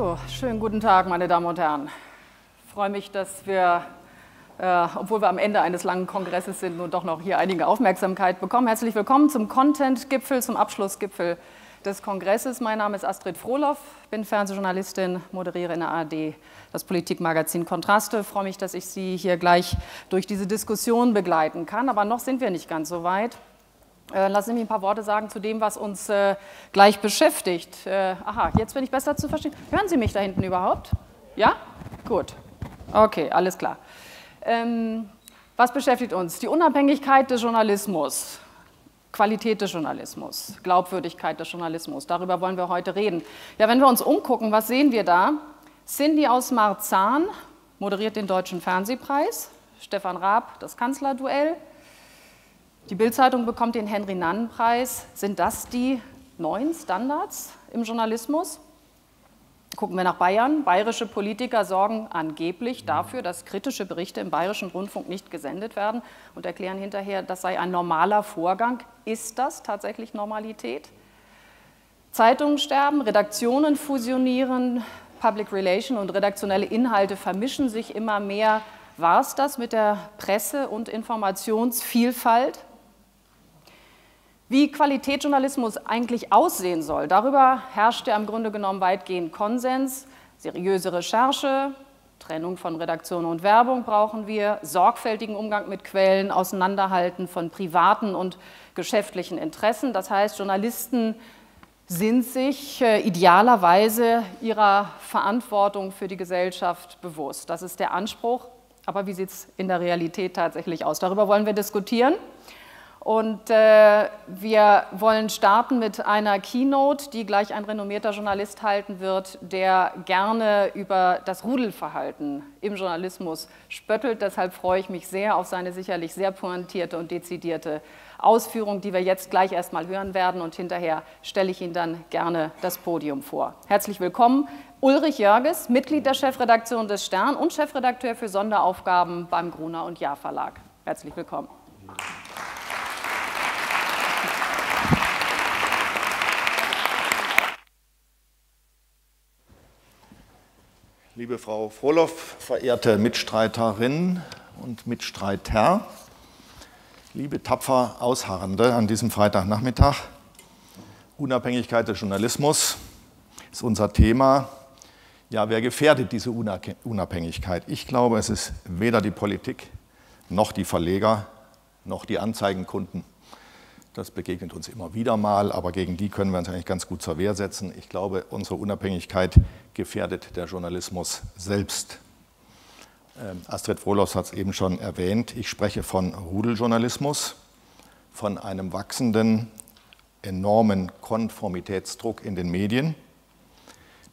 So, schönen guten Tag, meine Damen und Herren. Ich freue mich, dass wir, äh, obwohl wir am Ende eines langen Kongresses sind, nun doch noch hier einige Aufmerksamkeit bekommen. Herzlich willkommen zum Content-Gipfel, zum Abschlussgipfel des Kongresses. Mein Name ist Astrid Frohloff, bin Fernsehjournalistin, moderiere in der ARD das Politikmagazin Kontraste. Ich freue mich, dass ich Sie hier gleich durch diese Diskussion begleiten kann. Aber noch sind wir nicht ganz so weit. Äh, lassen Sie mich ein paar Worte sagen zu dem, was uns äh, gleich beschäftigt. Äh, aha, jetzt bin ich besser zu verstehen. Hören Sie mich da hinten überhaupt? Ja? Gut. Okay, alles klar. Ähm, was beschäftigt uns? Die Unabhängigkeit des Journalismus, Qualität des Journalismus, Glaubwürdigkeit des Journalismus. Darüber wollen wir heute reden. Ja, wenn wir uns umgucken, was sehen wir da? Cindy aus Marzahn moderiert den Deutschen Fernsehpreis. Stefan Raab das Kanzlerduell. Die Bildzeitung bekommt den Henry-Nannen-Preis. Sind das die neuen Standards im Journalismus? Gucken wir nach Bayern. Bayerische Politiker sorgen angeblich dafür, dass kritische Berichte im bayerischen Rundfunk nicht gesendet werden und erklären hinterher, das sei ein normaler Vorgang. Ist das tatsächlich Normalität? Zeitungen sterben, Redaktionen fusionieren, Public Relation und redaktionelle Inhalte vermischen sich immer mehr. War es das mit der Presse- und Informationsvielfalt? Wie Qualitätsjournalismus eigentlich aussehen soll, darüber herrscht ja im Grunde genommen weitgehend Konsens. Seriöse Recherche, Trennung von Redaktion und Werbung brauchen wir, sorgfältigen Umgang mit Quellen, Auseinanderhalten von privaten und geschäftlichen Interessen. Das heißt, Journalisten sind sich äh, idealerweise ihrer Verantwortung für die Gesellschaft bewusst. Das ist der Anspruch. Aber wie sieht es in der Realität tatsächlich aus? Darüber wollen wir diskutieren. Und äh, wir wollen starten mit einer Keynote, die gleich ein renommierter Journalist halten wird, der gerne über das Rudelverhalten im Journalismus spöttelt. Deshalb freue ich mich sehr auf seine sicherlich sehr pointierte und dezidierte Ausführung, die wir jetzt gleich erstmal hören werden. Und hinterher stelle ich Ihnen dann gerne das Podium vor. Herzlich willkommen. Ulrich Jörges, Mitglied der Chefredaktion des Stern und Chefredakteur für Sonderaufgaben beim Gruner und Jahr Verlag. Herzlich willkommen. Liebe Frau Frohloff, verehrte Mitstreiterinnen und Mitstreiter, liebe tapfer Ausharrende an diesem Freitagnachmittag, Unabhängigkeit des Journalismus ist unser Thema. Ja, wer gefährdet diese Unabhängigkeit? Ich glaube, es ist weder die Politik noch die Verleger noch die Anzeigenkunden. Das begegnet uns immer wieder mal, aber gegen die können wir uns eigentlich ganz gut zur Wehr setzen. Ich glaube, unsere Unabhängigkeit gefährdet der Journalismus selbst. Ähm, Astrid Frohloff hat es eben schon erwähnt. Ich spreche von Rudeljournalismus, von einem wachsenden, enormen Konformitätsdruck in den Medien.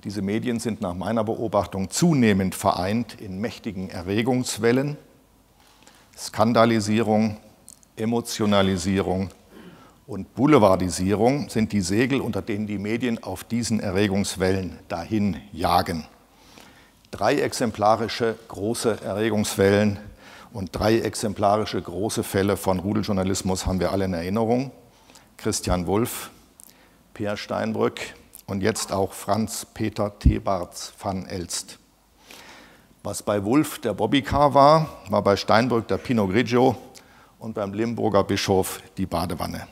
Diese Medien sind nach meiner Beobachtung zunehmend vereint in mächtigen Erregungswellen, Skandalisierung, Emotionalisierung, und Boulevardisierung sind die Segel, unter denen die Medien auf diesen Erregungswellen dahin jagen. Drei exemplarische große Erregungswellen und drei exemplarische große Fälle von Rudeljournalismus haben wir alle in Erinnerung. Christian Wulff, Peer Steinbrück und jetzt auch Franz Peter Thebarts van Elst. Was bei Wulff der Bobbycar war, war bei Steinbrück der Pinot Grigio und beim Limburger Bischof die Badewanne.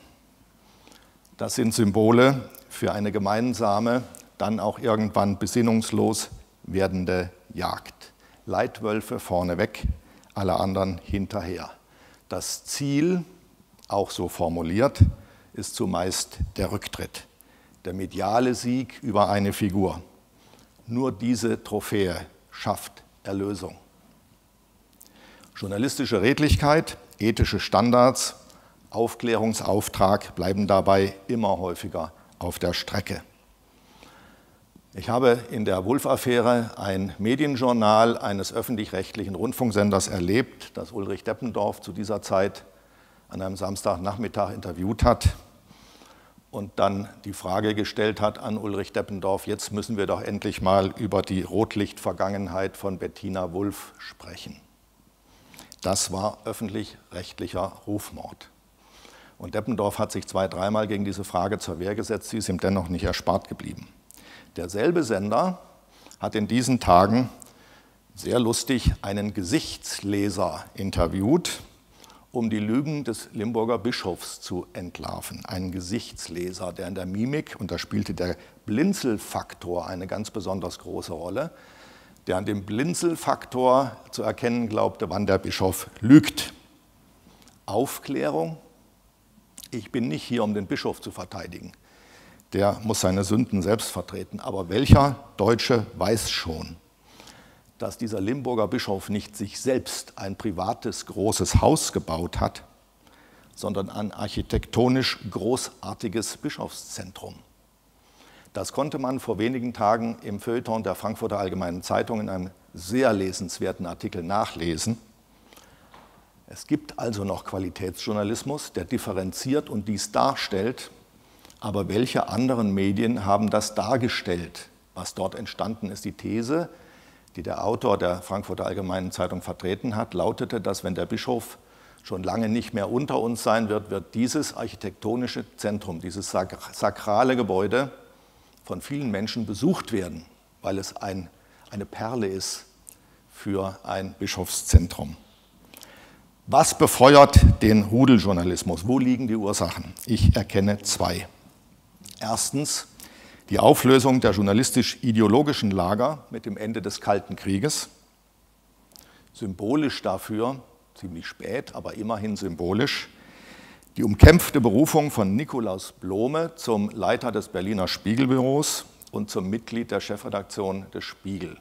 Das sind Symbole für eine gemeinsame, dann auch irgendwann besinnungslos werdende Jagd. Leitwölfe vorneweg, alle anderen hinterher. Das Ziel, auch so formuliert, ist zumeist der Rücktritt, der mediale Sieg über eine Figur. Nur diese Trophäe schafft Erlösung. Journalistische Redlichkeit, ethische Standards Aufklärungsauftrag bleiben dabei immer häufiger auf der Strecke. Ich habe in der Wulff-Affäre ein Medienjournal eines öffentlich-rechtlichen Rundfunksenders erlebt, das Ulrich Deppendorf zu dieser Zeit an einem Samstagnachmittag interviewt hat und dann die Frage gestellt hat an Ulrich Deppendorf, jetzt müssen wir doch endlich mal über die Rotlichtvergangenheit von Bettina Wulff sprechen. Das war öffentlich-rechtlicher Rufmord. Und Deppendorf hat sich zwei, dreimal gegen diese Frage zur Wehr gesetzt. Sie ist ihm dennoch nicht erspart geblieben. Derselbe Sender hat in diesen Tagen sehr lustig einen Gesichtsleser interviewt, um die Lügen des Limburger Bischofs zu entlarven. Einen Gesichtsleser, der in der Mimik, und da spielte der Blinzelfaktor eine ganz besonders große Rolle, der an dem Blinzelfaktor zu erkennen glaubte, wann der Bischof lügt. Aufklärung. Ich bin nicht hier, um den Bischof zu verteidigen. Der muss seine Sünden selbst vertreten. Aber welcher Deutsche weiß schon, dass dieser Limburger Bischof nicht sich selbst ein privates großes Haus gebaut hat, sondern ein architektonisch großartiges Bischofszentrum. Das konnte man vor wenigen Tagen im Feuilleton der Frankfurter Allgemeinen Zeitung in einem sehr lesenswerten Artikel nachlesen. Es gibt also noch Qualitätsjournalismus, der differenziert und dies darstellt, aber welche anderen Medien haben das dargestellt, was dort entstanden ist? Die These, die der Autor der Frankfurter Allgemeinen Zeitung vertreten hat, lautete, dass wenn der Bischof schon lange nicht mehr unter uns sein wird, wird dieses architektonische Zentrum, dieses sakrale Gebäude von vielen Menschen besucht werden, weil es ein, eine Perle ist für ein Bischofszentrum. Was befeuert den Rudeljournalismus? Wo liegen die Ursachen? Ich erkenne zwei. Erstens die Auflösung der journalistisch-ideologischen Lager mit dem Ende des Kalten Krieges. Symbolisch dafür, ziemlich spät, aber immerhin symbolisch, die umkämpfte Berufung von Nikolaus Blome zum Leiter des Berliner Spiegelbüros und zum Mitglied der Chefredaktion des Spiegel.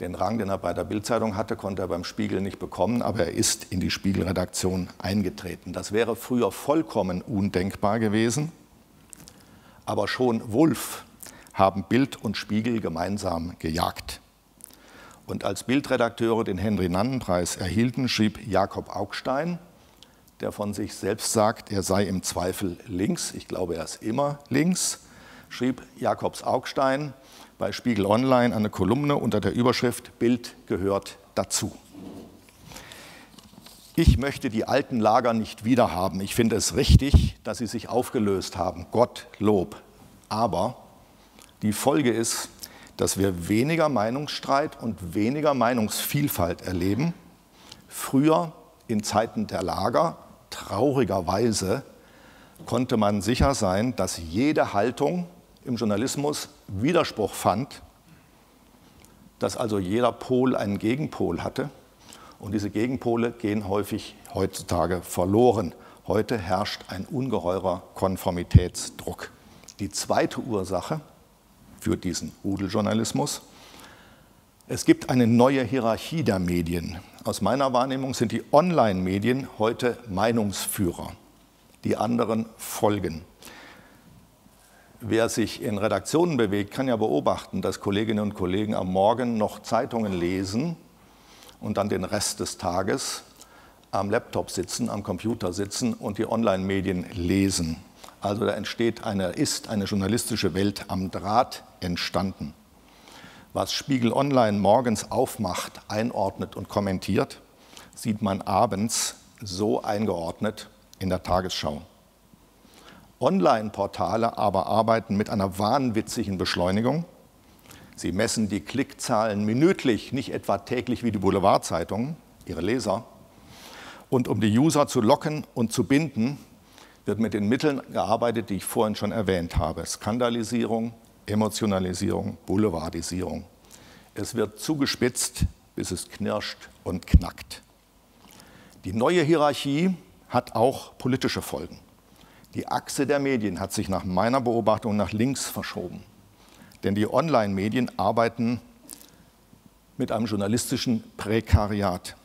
Den Rang, den er bei der Bildzeitung hatte, konnte er beim Spiegel nicht bekommen, aber er ist in die Spiegelredaktion eingetreten. Das wäre früher vollkommen undenkbar gewesen, aber schon Wulff haben Bild und Spiegel gemeinsam gejagt. Und als Bildredakteure den Henry-Nannen-Preis erhielten, schrieb Jakob Augstein, der von sich selbst sagt, er sei im Zweifel links, ich glaube, er ist immer links, schrieb Jakobs Augstein, bei Spiegel Online eine Kolumne unter der Überschrift Bild gehört dazu. Ich möchte die alten Lager nicht wiederhaben. Ich finde es richtig, dass sie sich aufgelöst haben. Gott Lob. Aber die Folge ist, dass wir weniger Meinungsstreit und weniger Meinungsvielfalt erleben. Früher in Zeiten der Lager, traurigerweise, konnte man sicher sein, dass jede Haltung im Journalismus Widerspruch fand, dass also jeder Pol einen Gegenpol hatte. Und diese Gegenpole gehen häufig heutzutage verloren. Heute herrscht ein ungeheurer Konformitätsdruck. Die zweite Ursache für diesen Rudeljournalismus, es gibt eine neue Hierarchie der Medien. Aus meiner Wahrnehmung sind die Online-Medien heute Meinungsführer. Die anderen folgen. Wer sich in Redaktionen bewegt, kann ja beobachten, dass Kolleginnen und Kollegen am Morgen noch Zeitungen lesen und dann den Rest des Tages am Laptop sitzen, am Computer sitzen und die Online-Medien lesen. Also da entsteht eine, ist eine journalistische Welt am Draht entstanden. Was Spiegel Online morgens aufmacht, einordnet und kommentiert, sieht man abends so eingeordnet in der Tagesschau. Online-Portale aber arbeiten mit einer wahnwitzigen Beschleunigung. Sie messen die Klickzahlen minütlich, nicht etwa täglich wie die Boulevardzeitungen, ihre Leser. Und um die User zu locken und zu binden, wird mit den Mitteln gearbeitet, die ich vorhin schon erwähnt habe. Skandalisierung, Emotionalisierung, Boulevardisierung. Es wird zugespitzt, bis es knirscht und knackt. Die neue Hierarchie hat auch politische Folgen. Die Achse der Medien hat sich nach meiner Beobachtung nach links verschoben. Denn die Online-Medien arbeiten mit einem journalistischen Prekariat.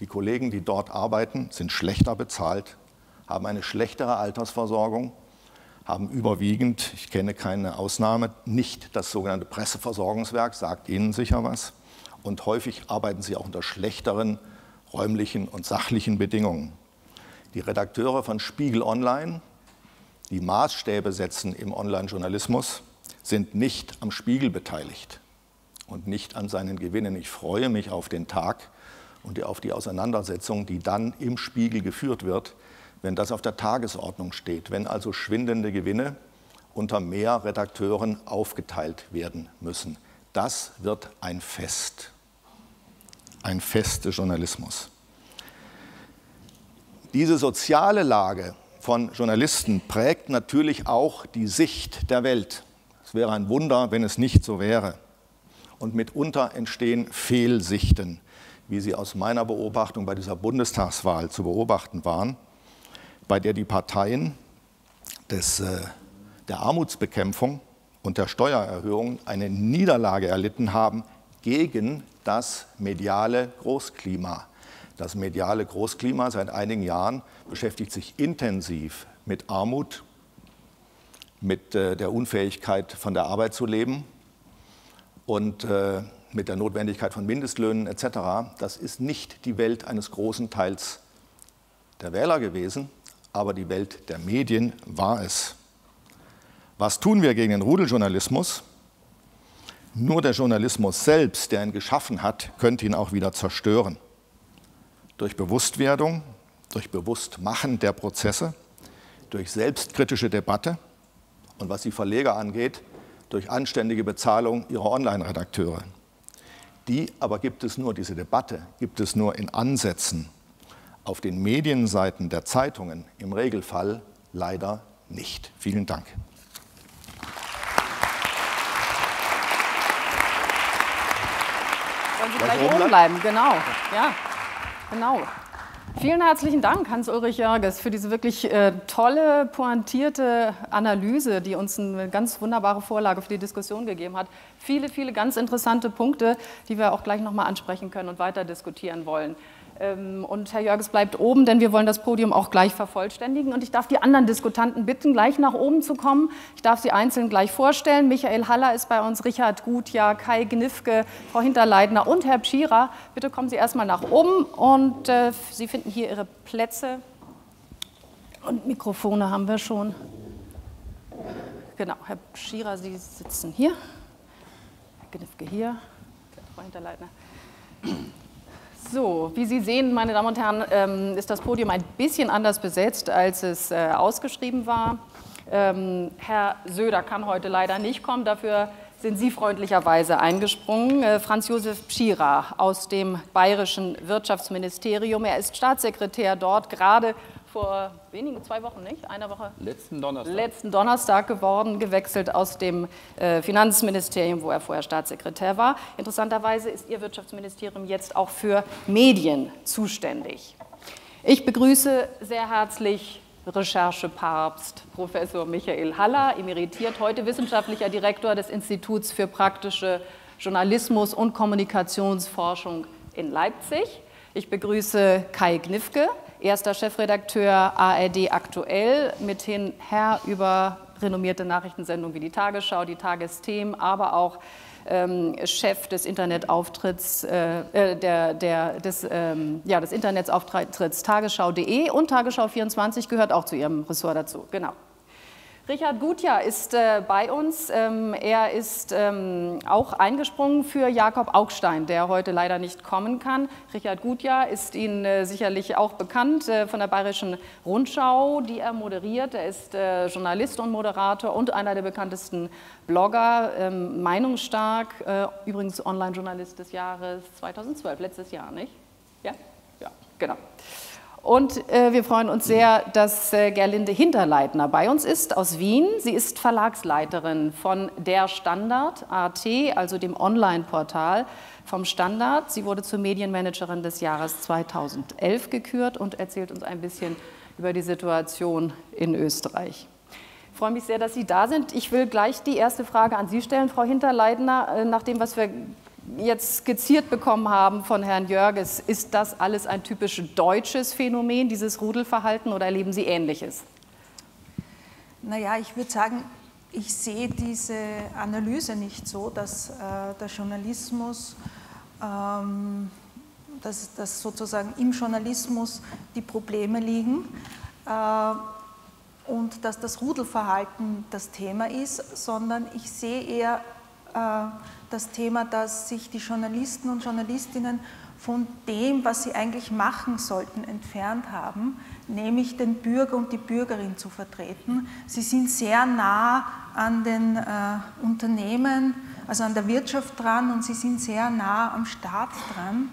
Die Kollegen, die dort arbeiten, sind schlechter bezahlt, haben eine schlechtere Altersversorgung, haben überwiegend, ich kenne keine Ausnahme, nicht das sogenannte Presseversorgungswerk, sagt Ihnen sicher was. Und häufig arbeiten sie auch unter schlechteren räumlichen und sachlichen Bedingungen. Die Redakteure von Spiegel Online die Maßstäbe setzen im Online-Journalismus, sind nicht am Spiegel beteiligt und nicht an seinen Gewinnen. Ich freue mich auf den Tag und auf die Auseinandersetzung, die dann im Spiegel geführt wird, wenn das auf der Tagesordnung steht, wenn also schwindende Gewinne unter mehr Redakteuren aufgeteilt werden müssen. Das wird ein Fest. Ein Fest des Journalismus. Diese soziale Lage von Journalisten prägt natürlich auch die Sicht der Welt. Es wäre ein Wunder, wenn es nicht so wäre. Und mitunter entstehen Fehlsichten, wie sie aus meiner Beobachtung bei dieser Bundestagswahl zu beobachten waren, bei der die Parteien des, äh, der Armutsbekämpfung und der Steuererhöhung eine Niederlage erlitten haben gegen das mediale Großklima. Das mediale Großklima seit einigen Jahren beschäftigt sich intensiv mit Armut, mit äh, der Unfähigkeit von der Arbeit zu leben und äh, mit der Notwendigkeit von Mindestlöhnen etc. Das ist nicht die Welt eines großen Teils der Wähler gewesen, aber die Welt der Medien war es. Was tun wir gegen den Rudeljournalismus? Nur der Journalismus selbst, der ihn geschaffen hat, könnte ihn auch wieder zerstören. Durch Bewusstwerdung, durch Bewusstmachen der Prozesse, durch selbstkritische Debatte und was die Verleger angeht, durch anständige Bezahlung ihrer Online-Redakteure. Die aber gibt es nur, diese Debatte gibt es nur in Ansätzen. Auf den Medienseiten der Zeitungen im Regelfall leider nicht. Vielen Dank. Wollen Sie gleich oben bleiben? Genau. Ja, genau. Vielen herzlichen Dank, Hans-Ulrich Jörges, für diese wirklich äh, tolle, pointierte Analyse, die uns eine ganz wunderbare Vorlage für die Diskussion gegeben hat. Viele, viele ganz interessante Punkte, die wir auch gleich nochmal ansprechen können und weiter diskutieren wollen. Ähm, und Herr Jörges bleibt oben, denn wir wollen das Podium auch gleich vervollständigen. Und ich darf die anderen Diskutanten bitten, gleich nach oben zu kommen. Ich darf sie einzeln gleich vorstellen. Michael Haller ist bei uns, Richard Gutjahr, Kai Gnifke, Frau Hinterleitner und Herr Pschira. Bitte kommen Sie erstmal nach oben und äh, Sie finden hier Ihre Plätze. Und Mikrofone haben wir schon. Genau, Herr Pschira, Sie sitzen hier. Herr Gnifke hier. Frau Hinterleitner. So, wie Sie sehen, meine Damen und Herren, ähm, ist das Podium ein bisschen anders besetzt, als es äh, ausgeschrieben war. Ähm, Herr Söder kann heute leider nicht kommen, dafür sind Sie freundlicherweise eingesprungen. Äh, Franz Josef Pschira aus dem Bayerischen Wirtschaftsministerium. Er ist Staatssekretär dort, gerade vor wenigen, zwei Wochen nicht, einer Woche? Letzten Donnerstag. Letzten Donnerstag geworden, gewechselt aus dem äh, Finanzministerium, wo er vorher Staatssekretär war. Interessanterweise ist Ihr Wirtschaftsministerium jetzt auch für Medien zuständig. Ich begrüße sehr herzlich Recherchepapst Professor Michael Haller, emeritiert heute wissenschaftlicher Direktor des Instituts für praktische Journalismus und Kommunikationsforschung in Leipzig. Ich begrüße Kai Gnifke, erster Chefredakteur ARD aktuell, mithin Herr über renommierte Nachrichtensendungen wie die Tagesschau, die Tagesthemen, aber auch ähm, Chef des Internetauftritts, äh, äh der, der, des, ähm, ja, des Internetsauftritts tagesschau.de und Tagesschau24 gehört auch zu Ihrem Ressort dazu. Genau. Richard Gutjahr ist äh, bei uns. Ähm, er ist ähm, auch eingesprungen für Jakob Augstein, der heute leider nicht kommen kann. Richard Gutjahr ist Ihnen äh, sicherlich auch bekannt äh, von der Bayerischen Rundschau, die er moderiert. Er ist äh, Journalist und Moderator und einer der bekanntesten Blogger, ähm, meinungsstark, äh, übrigens Online-Journalist des Jahres 2012, letztes Jahr, nicht? Ja? Ja, genau. Und äh, wir freuen uns sehr, dass äh, Gerlinde Hinterleitner bei uns ist aus Wien. Sie ist Verlagsleiterin von Der Standard AT, also dem Online-Portal vom Standard. Sie wurde zur Medienmanagerin des Jahres 2011 gekürt und erzählt uns ein bisschen über die Situation in Österreich. Ich freue mich sehr, dass Sie da sind. Ich will gleich die erste Frage an Sie stellen, Frau Hinterleitner, äh, nach dem, was wir jetzt skizziert bekommen haben von Herrn Jörges, ist das alles ein typisch deutsches Phänomen, dieses Rudelverhalten, oder erleben Sie Ähnliches? Naja, ich würde sagen, ich sehe diese Analyse nicht so, dass äh, der Journalismus, ähm, dass, dass, sozusagen im Journalismus die Probleme liegen äh, und dass das Rudelverhalten das Thema ist, sondern ich sehe eher äh, das Thema, dass sich die Journalisten und Journalistinnen von dem, was sie eigentlich machen sollten, entfernt haben, nämlich den Bürger und die Bürgerin zu vertreten. Sie sind sehr nah an den äh, Unternehmen, also an der Wirtschaft dran und sie sind sehr nah am Staat dran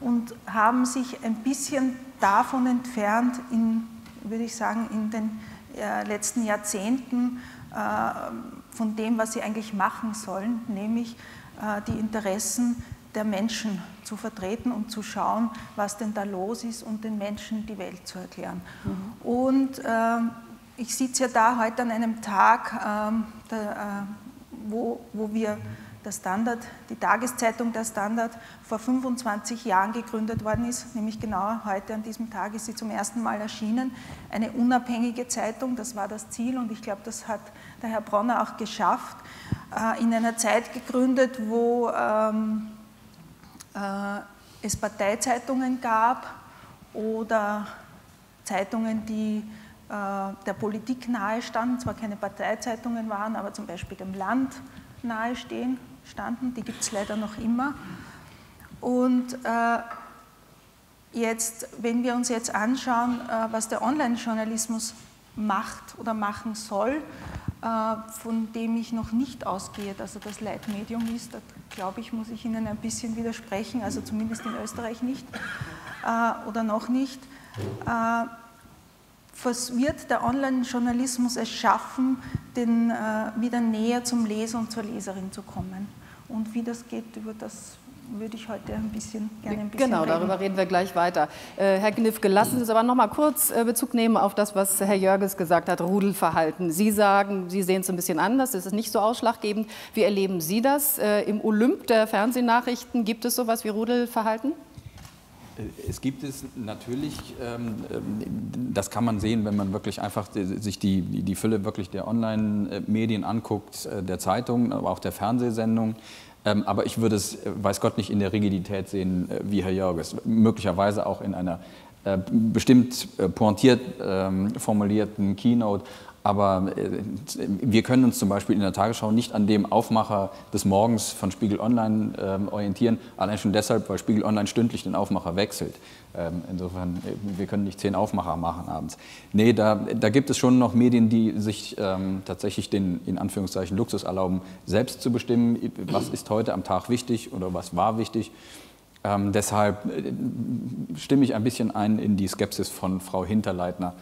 und haben sich ein bisschen davon entfernt, in, würde ich sagen, in den äh, letzten Jahrzehnten äh, von dem, was sie eigentlich machen sollen, nämlich die Interessen der Menschen zu vertreten und zu schauen, was denn da los ist und den Menschen die Welt zu erklären. Mhm. Und äh, ich sitze ja da heute an einem Tag, äh, der, wo, wo wir der Standard, die Tageszeitung Der Standard vor 25 Jahren gegründet worden ist, nämlich genau heute an diesem Tag ist sie zum ersten Mal erschienen. Eine unabhängige Zeitung, das war das Ziel und ich glaube, das hat der Herr Bronner auch geschafft, äh, in einer Zeit gegründet, wo ähm, äh, es Parteizeitungen gab oder Zeitungen, die äh, der Politik nahestanden, zwar keine Parteizeitungen waren, aber zum Beispiel dem Land nahestehen standen. Die gibt es leider noch immer. Und jetzt, wenn wir uns jetzt anschauen, was der Online-Journalismus macht oder machen soll, von dem ich noch nicht ausgehe, dass er das Leitmedium ist, glaube ich, muss ich Ihnen ein bisschen widersprechen, also zumindest in Österreich nicht äh, oder noch nicht. Äh, was wird der Online-Journalismus es schaffen, den, äh, wieder näher zum Leser und zur Leserin zu kommen? Und wie das geht, über das würde ich heute ein bisschen gerne ein bisschen Genau, reden. darüber reden wir gleich weiter. Äh, Herr Kniffke, lassen Sie uns aber noch mal kurz äh, Bezug nehmen auf das, was Herr Jörges gesagt hat, Rudelverhalten. Sie sagen, Sie sehen es ein bisschen anders, es ist nicht so ausschlaggebend. Wie erleben Sie das? Äh, Im Olymp der Fernsehnachrichten gibt es sowas wie Rudelverhalten? Es gibt es natürlich, ähm, das kann man sehen, wenn man wirklich einfach sich die, die Fülle wirklich der Online-Medien anguckt, der Zeitungen, aber auch der Fernsehsendungen. Ähm, aber ich würde es, äh, weiß Gott, nicht in der Rigidität sehen äh, wie Herr Jörges. Möglicherweise auch in einer äh, bestimmt pointiert ähm, formulierten Keynote. Aber wir können uns zum Beispiel in der Tagesschau nicht an dem Aufmacher des Morgens von Spiegel Online ähm, orientieren, allein schon deshalb, weil Spiegel Online stündlich den Aufmacher wechselt. Ähm, insofern, äh, wir können nicht zehn Aufmacher machen abends. Nee, da, da gibt es schon noch Medien, die sich ähm, tatsächlich den, in Anführungszeichen, Luxus erlauben, selbst zu bestimmen, was ist heute am Tag wichtig oder was war wichtig. Ähm, deshalb äh, stimme ich ein bisschen ein in die Skepsis von Frau Hinterleitner.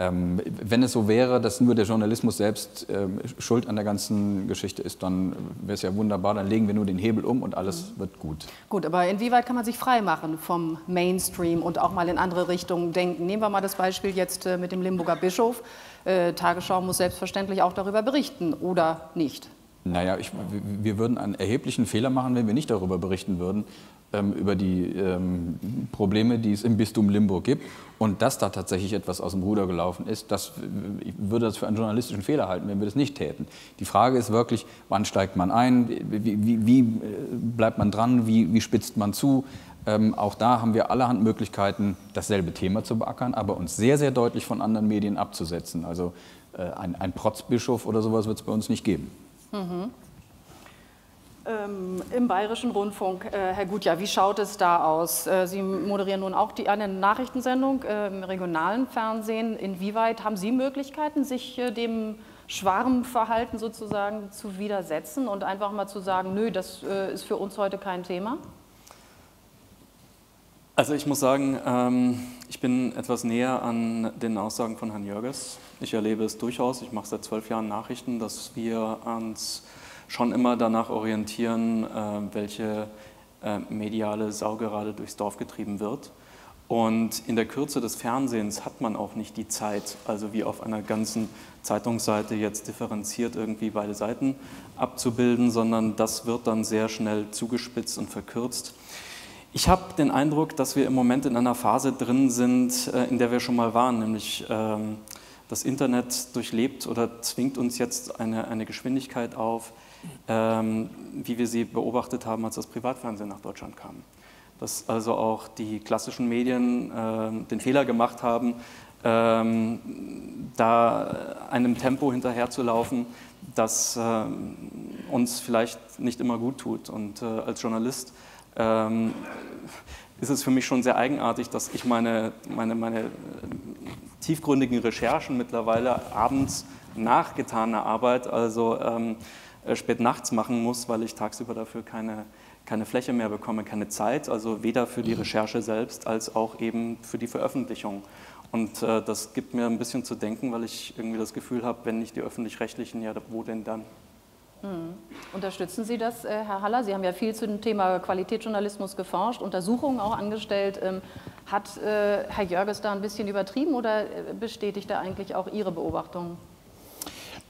Ähm, wenn es so wäre, dass nur der Journalismus selbst ähm, schuld an der ganzen Geschichte ist, dann wäre es ja wunderbar, dann legen wir nur den Hebel um und alles mhm. wird gut. Gut, aber inwieweit kann man sich frei machen vom Mainstream und auch mal in andere Richtungen denken? Nehmen wir mal das Beispiel jetzt äh, mit dem Limburger Bischof. Äh, Tagesschau muss selbstverständlich auch darüber berichten oder nicht? Naja, ich, wir würden einen erheblichen Fehler machen, wenn wir nicht darüber berichten würden, über die ähm, Probleme, die es im Bistum Limburg gibt. Und dass da tatsächlich etwas aus dem Ruder gelaufen ist, das ich würde das für einen journalistischen Fehler halten, wenn wir das nicht täten. Die Frage ist wirklich, wann steigt man ein, wie, wie, wie äh, bleibt man dran, wie, wie spitzt man zu. Ähm, auch da haben wir allerhand Möglichkeiten, dasselbe Thema zu beackern, aber uns sehr, sehr deutlich von anderen Medien abzusetzen. Also äh, ein, ein Protzbischof oder sowas wird es bei uns nicht geben. Mhm ähm, im Bayerischen Rundfunk. Äh, Herr Gutjahr, wie schaut es da aus? Äh, Sie moderieren nun auch die, eine Nachrichtensendung äh, im regionalen Fernsehen. Inwieweit haben Sie Möglichkeiten, sich äh, dem Schwarmverhalten sozusagen zu widersetzen und einfach mal zu sagen, nö, das äh, ist für uns heute kein Thema? Also ich muss sagen, ähm, ich bin etwas näher an den Aussagen von Herrn Jörges. Ich erlebe es durchaus, ich mache seit zwölf Jahren Nachrichten, dass wir ans schon immer danach orientieren, äh, welche äh, mediale Sau gerade durchs Dorf getrieben wird. Und in der Kürze des Fernsehens hat man auch nicht die Zeit, also wie auf einer ganzen Zeitungsseite jetzt differenziert irgendwie beide Seiten abzubilden, sondern das wird dann sehr schnell zugespitzt und verkürzt. Ich habe den Eindruck, dass wir im Moment in einer Phase drin sind, äh, in der wir schon mal waren, nämlich ähm, das Internet durchlebt oder zwingt uns jetzt eine, eine Geschwindigkeit auf, ähm, wie wir sie beobachtet haben, als das Privatfernsehen nach Deutschland kam. Dass also auch die klassischen Medien äh, den Fehler gemacht haben, ähm, da einem Tempo hinterherzulaufen, das äh, uns vielleicht nicht immer gut tut. Und äh, als Journalist ähm, ist es für mich schon sehr eigenartig, dass ich meine, meine, meine tiefgründigen Recherchen mittlerweile abends nach getaner Arbeit, also ähm, äh, spät nachts machen muss, weil ich tagsüber dafür keine, keine Fläche mehr bekomme, keine Zeit, also weder für die Recherche selbst als auch eben für die Veröffentlichung. Und äh, das gibt mir ein bisschen zu denken, weil ich irgendwie das Gefühl habe, wenn nicht die öffentlich-rechtlichen, ja, wo denn dann? Hm. Unterstützen Sie das, äh, Herr Haller? Sie haben ja viel zu dem Thema Qualitätsjournalismus geforscht, Untersuchungen auch angestellt. Ähm, hat äh, Herr Jörges da ein bisschen übertrieben oder äh, bestätigt er eigentlich auch Ihre Beobachtungen?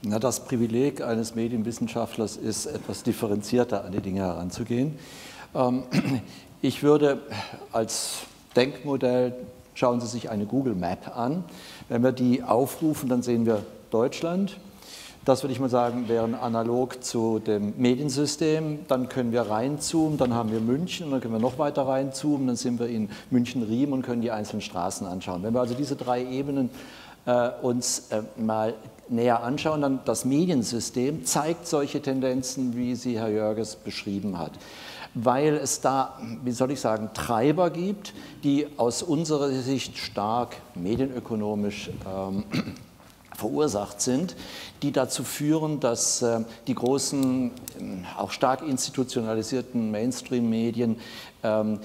Na, das Privileg eines Medienwissenschaftlers ist, etwas differenzierter an die Dinge heranzugehen. Ähm, ich würde als Denkmodell, schauen Sie sich eine Google Map an. Wenn wir die aufrufen, dann sehen wir Deutschland. Das würde ich mal sagen, wäre analog zu dem Mediensystem. Dann können wir reinzoomen, dann haben wir München, dann können wir noch weiter reinzoomen, dann sind wir in München-Riem und können die einzelnen Straßen anschauen. Wenn wir also diese drei Ebenen äh, uns äh, mal näher anschauen, dann das Mediensystem zeigt solche Tendenzen, wie sie Herr Jörges beschrieben hat. Weil es da, wie soll ich sagen, Treiber gibt, die aus unserer Sicht stark medienökonomisch ähm, verursacht sind, die dazu führen, dass äh, die großen, ähm, auch stark institutionalisierten Mainstream-Medien ähm, äh,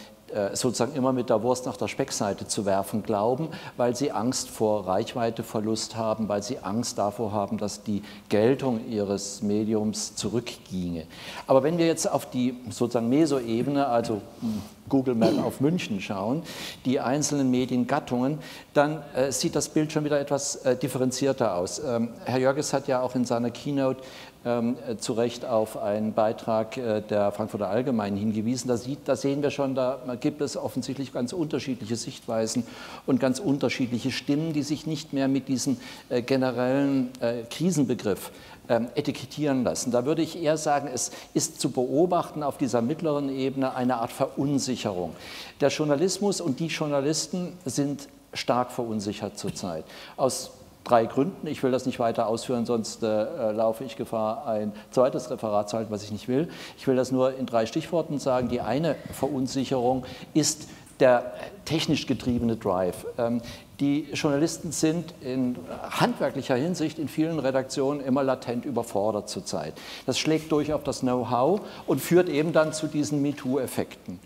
sozusagen immer mit der Wurst nach der Speckseite zu werfen glauben, weil sie Angst vor Reichweiteverlust haben, weil sie Angst davor haben, dass die Geltung ihres Mediums zurückginge. Aber wenn wir jetzt auf die sozusagen Mesoebene, also hm, Google Map auf München schauen, die einzelnen Mediengattungen, dann äh, sieht das Bild schon wieder etwas äh, differenzierter aus. Ähm, Herr Jörges hat ja auch in seiner Keynote ähm, äh, zu Recht auf einen Beitrag äh, der Frankfurter Allgemeinen hingewiesen. Da, sieht, da, sehen wir schon, da gibt es offensichtlich ganz unterschiedliche Sichtweisen und ganz unterschiedliche Stimmen, die sich nicht mehr mit diesem äh, generellen äh, Krisenbegriff ähm, etikettieren lassen. Da würde ich eher sagen, es ist zu beobachten auf dieser mittleren Ebene eine Art Verunsicherung. Der Journalismus und die Journalisten sind stark verunsichert zurzeit. Aus drei Gründen. Ich will das nicht weiter ausführen, sonst äh, laufe ich Gefahr, ein zweites Referat zu halten, was ich nicht will. Ich will das nur in drei Stichworten sagen. Die eine Verunsicherung ist der technisch getriebene Drive. Ähm, die Journalisten sind in handwerklicher Hinsicht in vielen Redaktionen immer latent überfordert zurzeit. Das schlägt durch auf das Know-how und führt eben dann zu diesen MeToo-Effekten.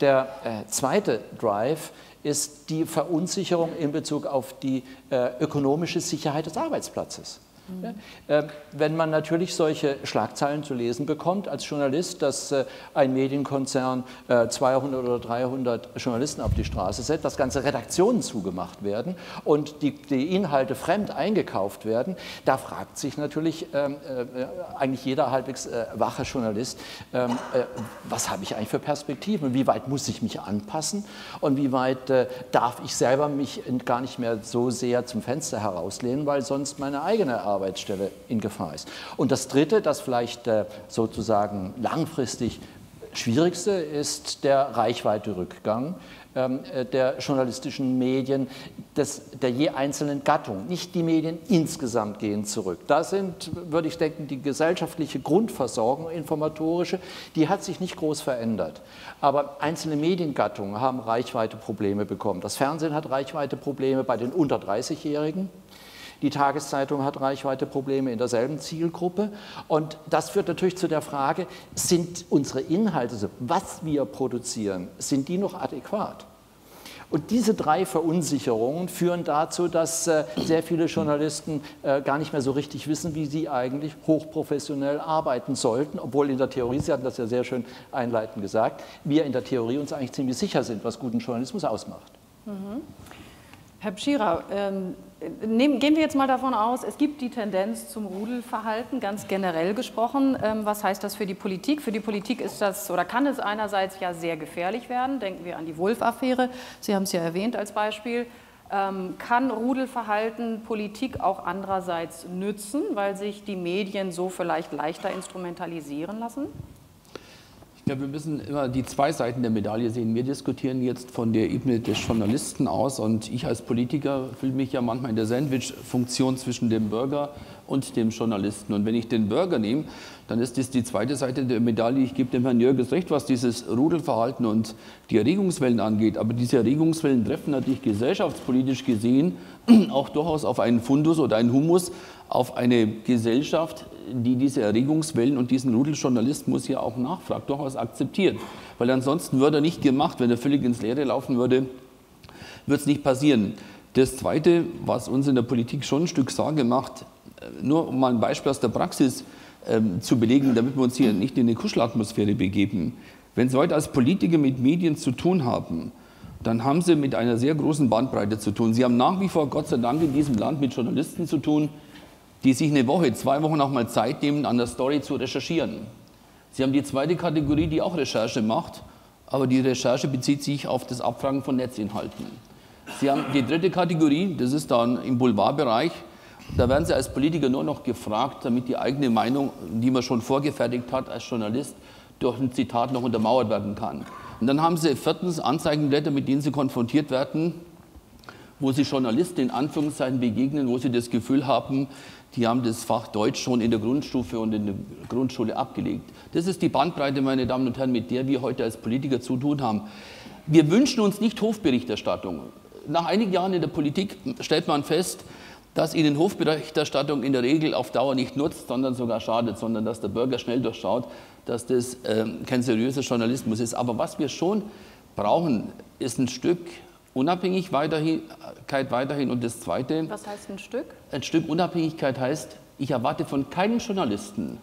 Der äh, zweite Drive ist die Verunsicherung in Bezug auf die äh, ökonomische Sicherheit des Arbeitsplatzes. Mhm. wenn man natürlich solche Schlagzeilen zu lesen bekommt als Journalist, dass äh, ein Medienkonzern 200 äh, oder 300 Journalisten auf die Straße setzt, dass ganze Redaktionen zugemacht werden und die, die Inhalte fremd eingekauft werden, da fragt sich natürlich ähm, eigentlich jeder halbwegs wache Journalist, ähm, was habe ich eigentlich für Perspektiven, wie weit muss ich mich anpassen und wie weit darf ich selber mich gar nicht mehr so sehr zum Fenster herauslehnen, weil sonst meine eigene Arbeit Arbeitsstelle in Gefahr ist. Und das Dritte, das vielleicht äh, sozusagen langfristig schwierigste, ist der Reichweite-Rückgang ähm, äh, der journalistischen Medien des, der je einzelnen Gattung. Nicht die Medien insgesamt gehen zurück. Da sind, würde ich denken, die gesellschaftliche Grundversorgung, informatorische, die hat sich nicht groß verändert. Aber einzelne Mediengattungen haben Reichweiteprobleme bekommen. Das Fernsehen hat Reichweiteprobleme bei den unter 30-Jährigen. Die Tageszeitung hat Reichweiteprobleme in derselben Zielgruppe. Und das führt natürlich zu der Frage, sind unsere Inhalte, also was wir produzieren, sind die noch adäquat? Und diese drei Verunsicherungen führen dazu, dass äh, sehr viele Journalisten äh, gar nicht mehr so richtig wissen, wie sie eigentlich hochprofessionell arbeiten sollten, obwohl in der Theorie, Sie hatten das ja sehr schön einleitend gesagt, wir in der Theorie uns eigentlich ziemlich sicher sind, was guten Journalismus ausmacht. Mhm. Herr Pschira, ähm, nehmen, gehen wir jetzt mal davon aus, es gibt die Tendenz zum Rudelverhalten, ganz generell gesprochen. Ähm, was heißt das für die Politik? Für die Politik ist das oder kann es einerseits ja sehr gefährlich werden. Denken wir an die Wolf-Affäre. Sie haben es ja erwähnt als Beispiel. Ähm, kann Rudelverhalten Politik auch andererseits nützen, weil sich die Medien so vielleicht leichter instrumentalisieren lassen? Ja, wir müssen immer die zwei Seiten der Medaille sehen. Wir diskutieren jetzt von der Ebene des Journalisten aus und ich als Politiker fühle mich ja manchmal in der Sandwich-Funktion zwischen dem Bürger und dem Journalisten. Und wenn ich den Bürger nehme, dann ist das die zweite Seite der Medaille. Ich gebe dem Herrn Jürgens recht, was dieses Rudelverhalten und die Erregungswellen angeht. Aber diese Erregungswellen treffen natürlich gesellschaftspolitisch gesehen auch durchaus auf einen Fundus oder einen Humus, auf eine Gesellschaft, die diese Erregungswellen und diesen Rudeljournalismus ja auch nachfragt, durchaus akzeptiert. Weil ansonsten würde er nicht gemacht, wenn er völlig ins Leere laufen würde, wird es nicht passieren. Das Zweite, was uns in der Politik schon ein Stück Sorge macht, äh, nur um mal ein Beispiel aus der Praxis ähm, zu belegen, damit wir uns hier nicht in eine Kuschelatmosphäre begeben. Wenn Sie heute als Politiker mit Medien zu tun haben, dann haben Sie mit einer sehr großen Bandbreite zu tun. Sie haben nach wie vor, Gott sei Dank, in diesem Land mit Journalisten zu tun, die sich eine Woche, zwei Wochen auch mal Zeit nehmen, an der Story zu recherchieren. Sie haben die zweite Kategorie, die auch Recherche macht, aber die Recherche bezieht sich auf das Abfragen von Netzinhalten. Sie haben die dritte Kategorie, das ist dann im Boulevardbereich. Da werden Sie als Politiker nur noch gefragt, damit die eigene Meinung, die man schon vorgefertigt hat als Journalist, durch ein Zitat noch untermauert werden kann. Und dann haben Sie viertens Anzeigenblätter, mit denen Sie konfrontiert werden, wo Sie Journalisten in Anführungszeichen begegnen, wo Sie das Gefühl haben, die haben das Fach Deutsch schon in der Grundstufe und in der Grundschule abgelegt. Das ist die Bandbreite, meine Damen und Herren, mit der wir heute als Politiker zu tun haben. Wir wünschen uns nicht Hofberichterstattung. Nach einigen Jahren in der Politik stellt man fest, dass Ihnen Hofberichterstattung in der Regel auf Dauer nicht nutzt, sondern sogar schadet, sondern dass der Bürger schnell durchschaut, dass das äh, kein seriöser Journalismus ist. Aber was wir schon brauchen, ist ein Stück Unabhängigkeit weiterhin. Und das Zweite. Was heißt ein Stück? Ein Stück Unabhängigkeit heißt, ich erwarte von keinem Journalisten,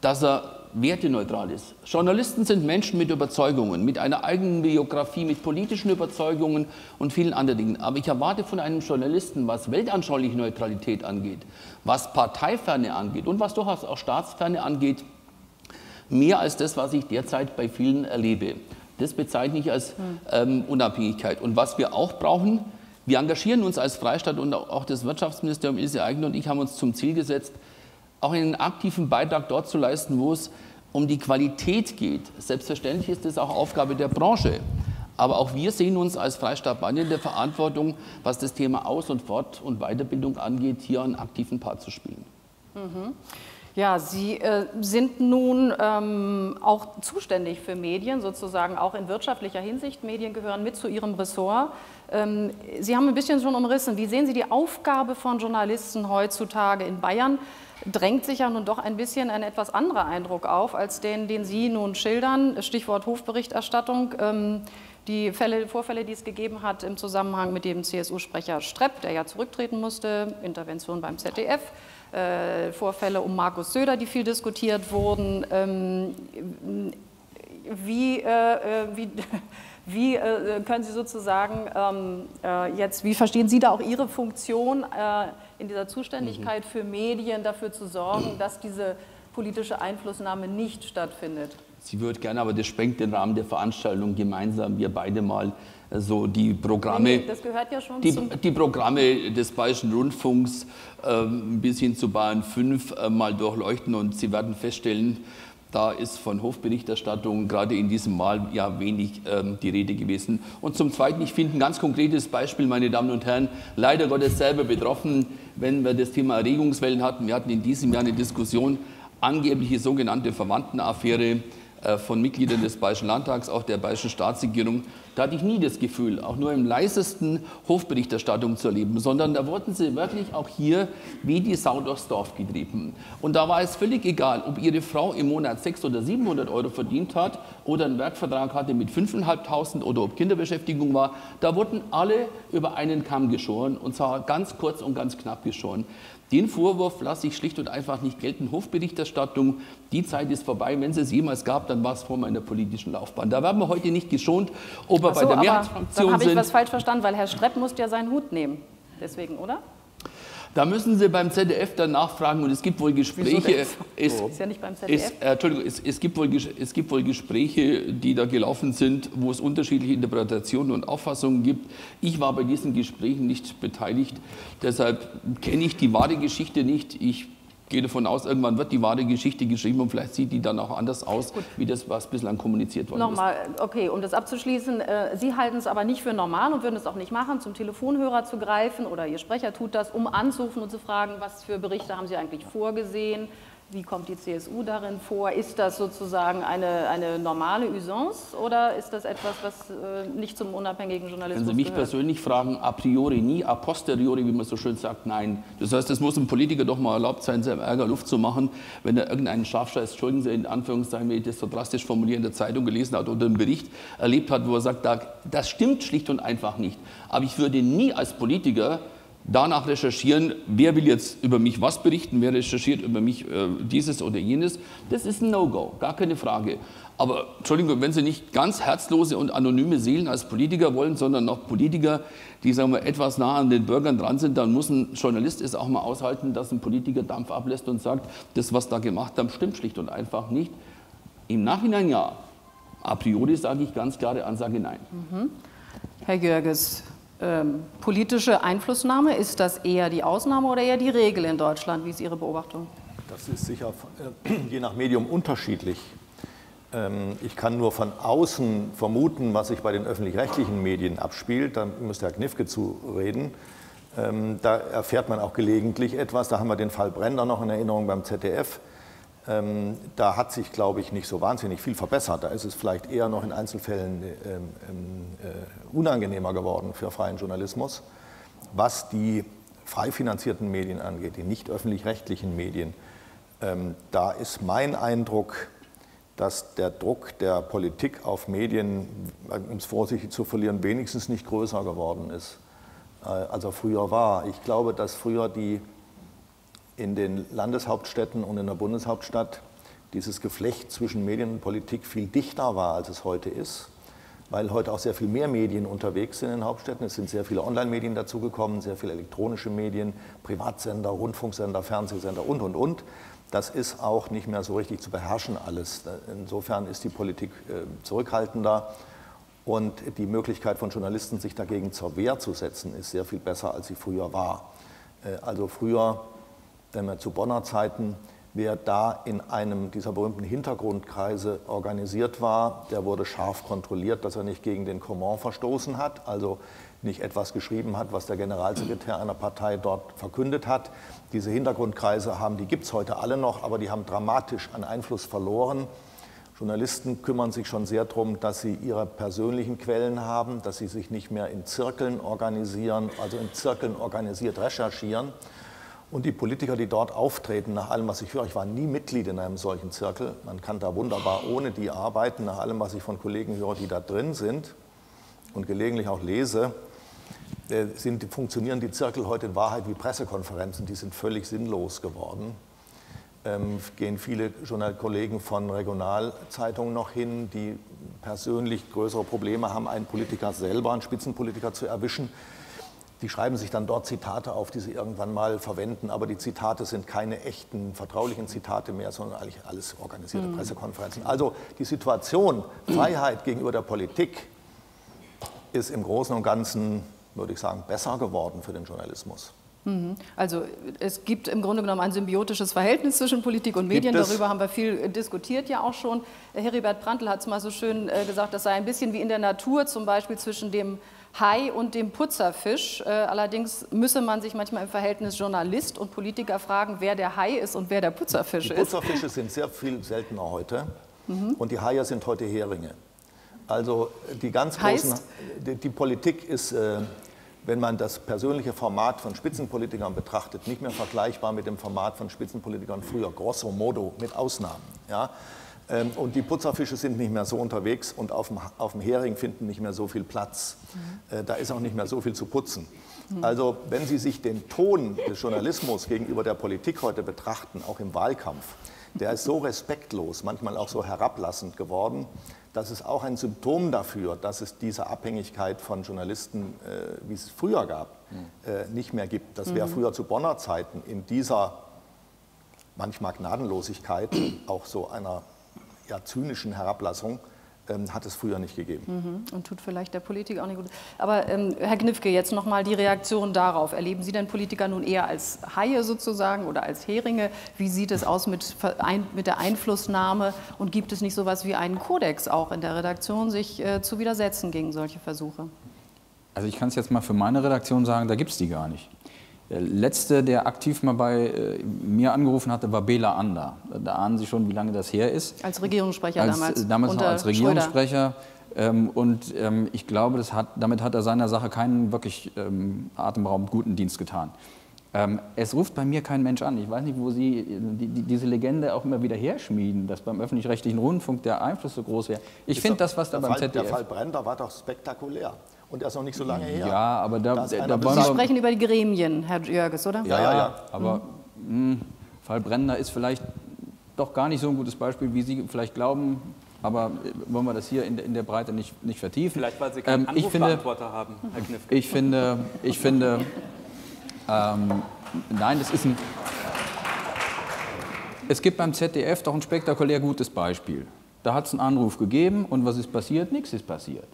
dass er werteneutral ist. Journalisten sind Menschen mit Überzeugungen, mit einer eigenen Biografie, mit politischen Überzeugungen und vielen anderen Dingen. Aber ich erwarte von einem Journalisten, was weltanschauliche Neutralität angeht, was Parteiferne angeht und was durchaus auch Staatsferne angeht, mehr als das, was ich derzeit bei vielen erlebe. Das bezeichne ich als ähm, Unabhängigkeit. Und was wir auch brauchen, wir engagieren uns als Freistaat und auch das Wirtschaftsministerium Ilse Eigner und ich haben uns zum Ziel gesetzt, auch einen aktiven Beitrag dort zu leisten, wo es um die Qualität geht. Selbstverständlich ist das auch Aufgabe der Branche. Aber auch wir sehen uns als Freistaat Bayern in der Verantwortung, was das Thema Aus- und Fort- und Weiterbildung angeht, hier einen aktiven Part zu spielen. Mhm. Ja, Sie äh, sind nun ähm, auch zuständig für Medien, sozusagen auch in wirtschaftlicher Hinsicht. Medien gehören mit zu Ihrem Ressort. Ähm, Sie haben ein bisschen schon umrissen. Wie sehen Sie die Aufgabe von Journalisten heutzutage in Bayern? Drängt sich ja nun doch ein bisschen ein etwas anderer Eindruck auf, als den, den Sie nun schildern. Stichwort Hofberichterstattung. Ähm, die Fälle, Vorfälle, die es gegeben hat im Zusammenhang mit dem CSU-Sprecher Strepp, der ja zurücktreten musste, Intervention beim ZDF äh, Vorfälle um Markus Söder, die viel diskutiert wurden. Ähm, wie, äh, äh wie, wie äh, können Sie sozusagen ähm, äh, jetzt, wie verstehen Sie da auch Ihre Funktion äh, in dieser Zuständigkeit mhm. für Medien, dafür zu sorgen, dass diese politische Einflussnahme nicht stattfindet? Sie würde gerne, aber das sprengt den Rahmen der Veranstaltung, gemeinsam wir beide mal so die Programme, das gehört ja schon die, die Programme des Bayerischen Rundfunks äh, bis hin zu Bayern 5 äh, mal durchleuchten und Sie werden feststellen, da ist von Hofberichterstattung gerade in diesem Mal ja wenig ähm, die Rede gewesen. Und zum Zweiten, ich finde ein ganz konkretes Beispiel, meine Damen und Herren, leider Gottes selber betroffen, wenn wir das Thema Erregungswellen hatten. Wir hatten in diesem Jahr eine Diskussion, angebliche sogenannte Verwandtenaffäre äh, von Mitgliedern des Bayerischen Landtags, auch der Bayerischen Staatsregierung, da hatte ich nie das Gefühl, auch nur im leisesten Hofberichterstattung zu erleben, sondern da wurden sie wirklich auch hier wie die Sau durchs Dorf getrieben. Und da war es völlig egal, ob ihre Frau im Monat 600 oder 700 Euro verdient hat oder einen Werkvertrag hatte mit 5.500 oder ob Kinderbeschäftigung war. Da wurden alle über einen Kamm geschoren und zwar ganz kurz und ganz knapp geschoren. Den Vorwurf lasse ich schlicht und einfach nicht gelten. Hofberichterstattung, die Zeit ist vorbei. Wenn es es jemals gab, dann war es vor meiner politischen Laufbahn. Da werden wir heute nicht geschont, ob wir so, bei der Mehrheitsfraktion sind. Dann habe ich was falsch verstanden, weil Herr Strepp muss ja seinen Hut nehmen. Deswegen, oder? Da müssen Sie beim ZDF dann nachfragen und es gibt wohl Gespräche. Es, ist ja nicht beim ZDF. Es, äh, Entschuldigung, es, es, gibt wohl, es gibt wohl Gespräche, die da gelaufen sind, wo es unterschiedliche Interpretationen und Auffassungen gibt. Ich war bei diesen Gesprächen nicht beteiligt, deshalb kenne ich die wahre Geschichte nicht. Ich gehe davon aus, irgendwann wird die wahre Geschichte geschrieben und vielleicht sieht die dann auch anders aus, Gut. wie das, was bislang kommuniziert worden Nochmal, ist. Okay, um das abzuschließen, äh, Sie halten es aber nicht für normal und würden es auch nicht machen, zum Telefonhörer zu greifen oder Ihr Sprecher tut das, um anzurufen und zu fragen, was für Berichte haben Sie eigentlich vorgesehen, Wie kommt die CSU darin vor? Ist das sozusagen eine, eine normale Usance oder ist das etwas, was äh, nicht zum unabhängigen Journalismus Wenn Sie mich gehört? persönlich fragen, a priori nie, a posteriori, wie man so schön sagt, nein. Das heißt, es muss einem Politiker doch mal erlaubt sein, seinem Ärger Luft zu machen, wenn er irgendeinen Strafscheiß, entschuldigen Sie, in Anführungszeichen, wenn ich das so drastisch formuliere, in der Zeitung gelesen hat oder einen Bericht erlebt hat, wo er sagt, da, das stimmt schlicht und einfach nicht. Aber ich würde nie als Politiker danach recherchieren, wer will jetzt über mich was berichten, wer recherchiert über mich äh, dieses oder jenes. Das ist ein No-Go, gar keine Frage. Aber Entschuldigung, wenn Sie nicht ganz herzlose und anonyme Seelen als Politiker wollen, sondern noch Politiker, die sagen wir, etwas nah an den Bürgern dran sind, dann muss ein Journalist es auch mal aushalten, dass ein Politiker Dampf ablässt und sagt, das, was da gemacht haben, stimmt schlicht und einfach nicht. Im Nachhinein ja. A priori sage ich ganz klare Ansage nein. Herr Görges, ähm, politische Einflussnahme, ist das eher die Ausnahme oder eher die Regel in Deutschland? Wie ist Ihre Beobachtung? Das ist sicher äh, je nach Medium unterschiedlich. Ähm, Ich kann nur von außen vermuten, was sich bei den öffentlich-rechtlichen Medien abspielt. Da müsste Herr Knifke zureden. Ähm, Da erfährt man auch gelegentlich etwas. Da haben wir den Fall Brender noch in Erinnerung beim ZDF. Ähm, Da hat sich, glaube ich, nicht so wahnsinnig viel verbessert. Da ist es vielleicht eher noch in Einzelfällen ähm, ähm, äh, unangenehmer geworden für freien Journalismus. Was die frei finanzierten Medien angeht, die nicht öffentlich-rechtlichen Medien, da ist mein Eindruck, dass der Druck der Politik auf Medien, um es vorsichtig zu verlieren, wenigstens nicht größer geworden ist, äh, als er früher war. Ich glaube, dass früher die in den Landeshauptstädten und in der Bundeshauptstadt dieses Geflecht zwischen Medien und Politik viel dichter war, als es heute ist, weil heute auch sehr viel mehr Medien unterwegs sind in den Hauptstädten. Es sind sehr viele Online-Medien dazugekommen, sehr viele elektronische Medien, Privatsender, Rundfunksender, Fernsehsender und, und, und. Das ist auch nicht mehr so richtig zu beherrschen alles. Insofern ist die Politik äh, zurückhaltender und die Möglichkeit von Journalisten, sich dagegen zur Wehr zu setzen, ist sehr viel besser, als sie früher war. Äh, Also früher, wenn wir zu Bonner Zeiten, wer da in einem dieser berühmten Hintergrundkreise organisiert war, der wurde scharf kontrolliert, dass er nicht gegen den Command verstoßen hat, also nicht etwas geschrieben hat, was der Generalsekretär einer Partei dort verkündet hat. Diese Hintergrundkreise haben, die gibt es heute alle noch, aber die haben dramatisch an Einfluss verloren. Journalisten kümmern sich schon sehr darum, dass sie ihre persönlichen Quellen haben, dass sie sich nicht mehr in Zirkeln organisieren, also in Zirkeln organisiert recherchieren. Und die Politiker, die dort auftreten, nach allem, was ich höre, ich war nie Mitglied in einem solchen Zirkel, man kann da wunderbar ohne die arbeiten, nach allem, was ich von Kollegen höre, die da drin sind und gelegentlich auch lese, äh, sind, funktionieren die Zirkel heute in Wahrheit wie Pressekonferenzen, die sind völlig sinnlos geworden. Ähm, gehen viele Journal Kollegen von Regionalzeitungen noch hin, die persönlich größere Probleme haben, einen Politiker selber, einen Spitzenpolitiker zu erwischen. Die schreiben sich dann dort Zitate auf, die sie irgendwann mal verwenden, aber die Zitate sind keine echten vertraulichen Zitate mehr, sondern eigentlich alles organisierte Pressekonferenzen. Also die Situation Freiheit gegenüber der Politik ist im Großen und Ganzen, würde ich sagen, besser geworden für den Journalismus. Also es gibt im Grunde genommen ein symbiotisches Verhältnis zwischen Politik und Medien. Darüber haben wir viel äh, diskutiert ja auch schon. Heribert Prantl hat es mal so schön äh, gesagt, das sei ein bisschen wie in der Natur, zum Beispiel zwischen dem Hai und dem Putzerfisch. Äh, Allerdings müsse man sich manchmal im Verhältnis Journalist und Politiker fragen, wer der Hai ist und wer der Putzerfisch Die ist. Putzerfische sind sehr viel seltener heute und die Haie sind heute Heringe. Also die ganz großen, die, die Politik ist, äh, wenn man das persönliche Format von Spitzenpolitikern betrachtet, nicht mehr vergleichbar mit dem Format von Spitzenpolitikern früher, grosso modo, mit Ausnahmen. Ja? Ähm, Und die Putzerfische sind nicht mehr so unterwegs und auf dem, auf dem Hering finden nicht mehr so viel Platz. Äh, Da ist auch nicht mehr so viel zu putzen. Also wenn Sie sich den Ton des Journalismus gegenüber der Politik heute betrachten, auch im Wahlkampf, der ist so respektlos, manchmal auch so herablassend geworden, das ist auch ein Symptom dafür, dass es diese Abhängigkeit von Journalisten, äh, wie es früher gab, äh, nicht mehr gibt. Das wäre früher zu Bonner Zeiten in dieser manchmal Gnadenlosigkeit, auch so einer ja, zynischen Herablassung, ähm, hat es früher nicht gegeben. Und tut vielleicht der Politik auch nicht gut. Aber ähm, Herr Knifke, jetzt nochmal die Reaktion darauf. Erleben Sie denn Politiker nun eher als Haie sozusagen oder als Heringe? Wie sieht es aus mit, mit der Einflussnahme? Und gibt es nicht sowas wie einen Kodex auch in der Redaktion, sich äh, zu widersetzen gegen solche Versuche? Also ich kann es jetzt mal für meine Redaktion sagen, da gibt es die gar nicht. Der letzte, der aktiv mal bei äh, mir angerufen hatte, war Bela Ander. Da ahnen Sie schon, wie lange das her ist. Als Regierungssprecher als, damals. Damals noch als Regierungssprecher. Ähm, und ähm, ich glaube, das hat, damit hat er seiner Sache keinen wirklich ähm, atemberaubend guten Dienst getan. Ähm, es ruft bei mir kein Mensch an. Ich weiß nicht, wo Sie die, die, diese Legende auch immer wieder herschmieden, dass beim öffentlich-rechtlichen Rundfunk der Einfluss so groß wäre. Ich finde das, was da beim Fall, ZDF... Der Fall Brender war doch spektakulär. Und er ist noch nicht so lange her. Ja, aber da, da, da wollen wir... Sie sprechen über die Gremien, Herr Jörges, oder? Ja, ja, ja. Aber mhm. mh, Fall Brender ist vielleicht doch gar nicht so ein gutes Beispiel, wie Sie vielleicht glauben. Aber äh, wollen wir das hier in, in der Breite nicht, nicht vertiefen? Vielleicht, weil Sie keinen ähm, Anrufbeantworter haben, Herr Kniff. Ich finde, ich finde ähm, nein, das ist ein... Es gibt beim ZDF doch ein spektakulär gutes Beispiel. Da hat es einen Anruf gegeben und was ist passiert? Nichts ist passiert.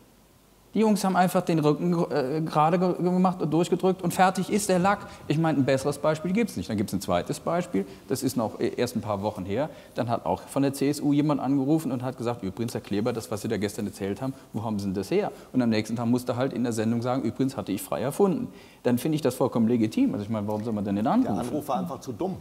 Die Jungs haben einfach den Rücken äh, gerade gemacht und durchgedrückt und fertig ist der Lack. Ich meine, ein besseres Beispiel gibt es nicht. Dann gibt es ein zweites Beispiel, das ist noch erst ein paar Wochen her. Dann hat auch von der CSU jemand angerufen und hat gesagt, übrigens, Herr Kleber, das, was Sie da gestern erzählt haben, wo haben Sie denn das her? Und am nächsten Tag musste halt in der Sendung sagen, übrigens hatte ich frei erfunden. Dann finde ich das vollkommen legitim. Also ich meine, warum soll man denn den anrufen? Der Anruf war einfach zu dumm.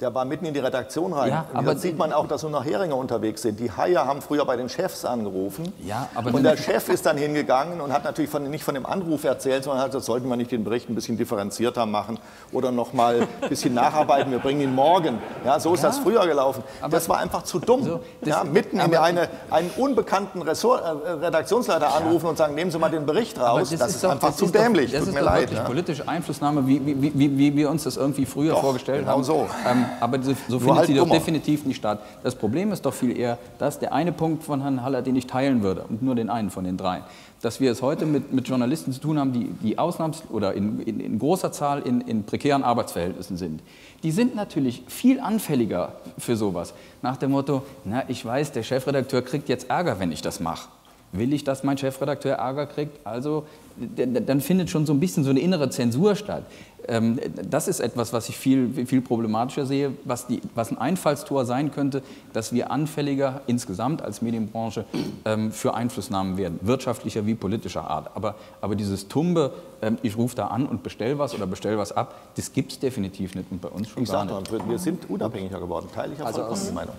Der war mitten in die Redaktion rein. Ja, aber und sieht man auch, dass nur noch Heringe unterwegs sind. Die Haie haben früher bei den Chefs angerufen. Ja, aber und der Chef ist dann hingegangen und hat natürlich von, nicht von dem Anruf erzählt, sondern hat gesagt, sollten wir nicht den Bericht ein bisschen differenzierter machen oder noch mal ein bisschen nacharbeiten. Wir bringen ihn morgen. Ja, so ist ja, das früher gelaufen. das war einfach zu dumm. So, ja, mitten in eine, einen unbekannten Ressort, äh, Redaktionsleiter anrufen und sagen, nehmen Sie mal den Bericht raus. Das, das, ist, doch, einfach das zu dämlich. Doch, das Tut ist mir leid. Ja? politische Einflussnahme, wie, wie, wie, wie, wir uns das irgendwie früher doch, vorgestellt genau haben. So. Ähm, aber so, so findet halt sie doch definitiv nicht statt. Das Problem ist doch viel eher, dass der eine Punkt von Herrn Haller, den ich teilen würde, und nur den einen von den dreien, dass wir es heute mit, mit Journalisten zu tun haben, die, die ausnahms- oder in, in, in großer Zahl in, in prekären Arbeitsverhältnissen sind. Die sind natürlich viel anfälliger für sowas. Nach dem Motto, na, ich weiß, der Chefredakteur kriegt jetzt Ärger, wenn ich das mache. Will ich, dass mein Chefredakteur Ärger kriegt? Also dann findet schon so ein bisschen so eine innere Zensur statt. Ähm, das ist etwas, was ich viel, viel problematischer sehe, was, die, was ein Einfallstor sein könnte, dass wir anfälliger insgesamt als Medienbranche ähm, für Einflussnahmen werden, wirtschaftlicher wie politischer Art. Aber, aber dieses Tumbe, ähm, ich rufe da an und bestell was oder bestell was ab, das gibt es definitiv nicht und bei uns schon ich gar nicht. Doch, wir sind unabhängiger geworden, teile ich also aus Meinung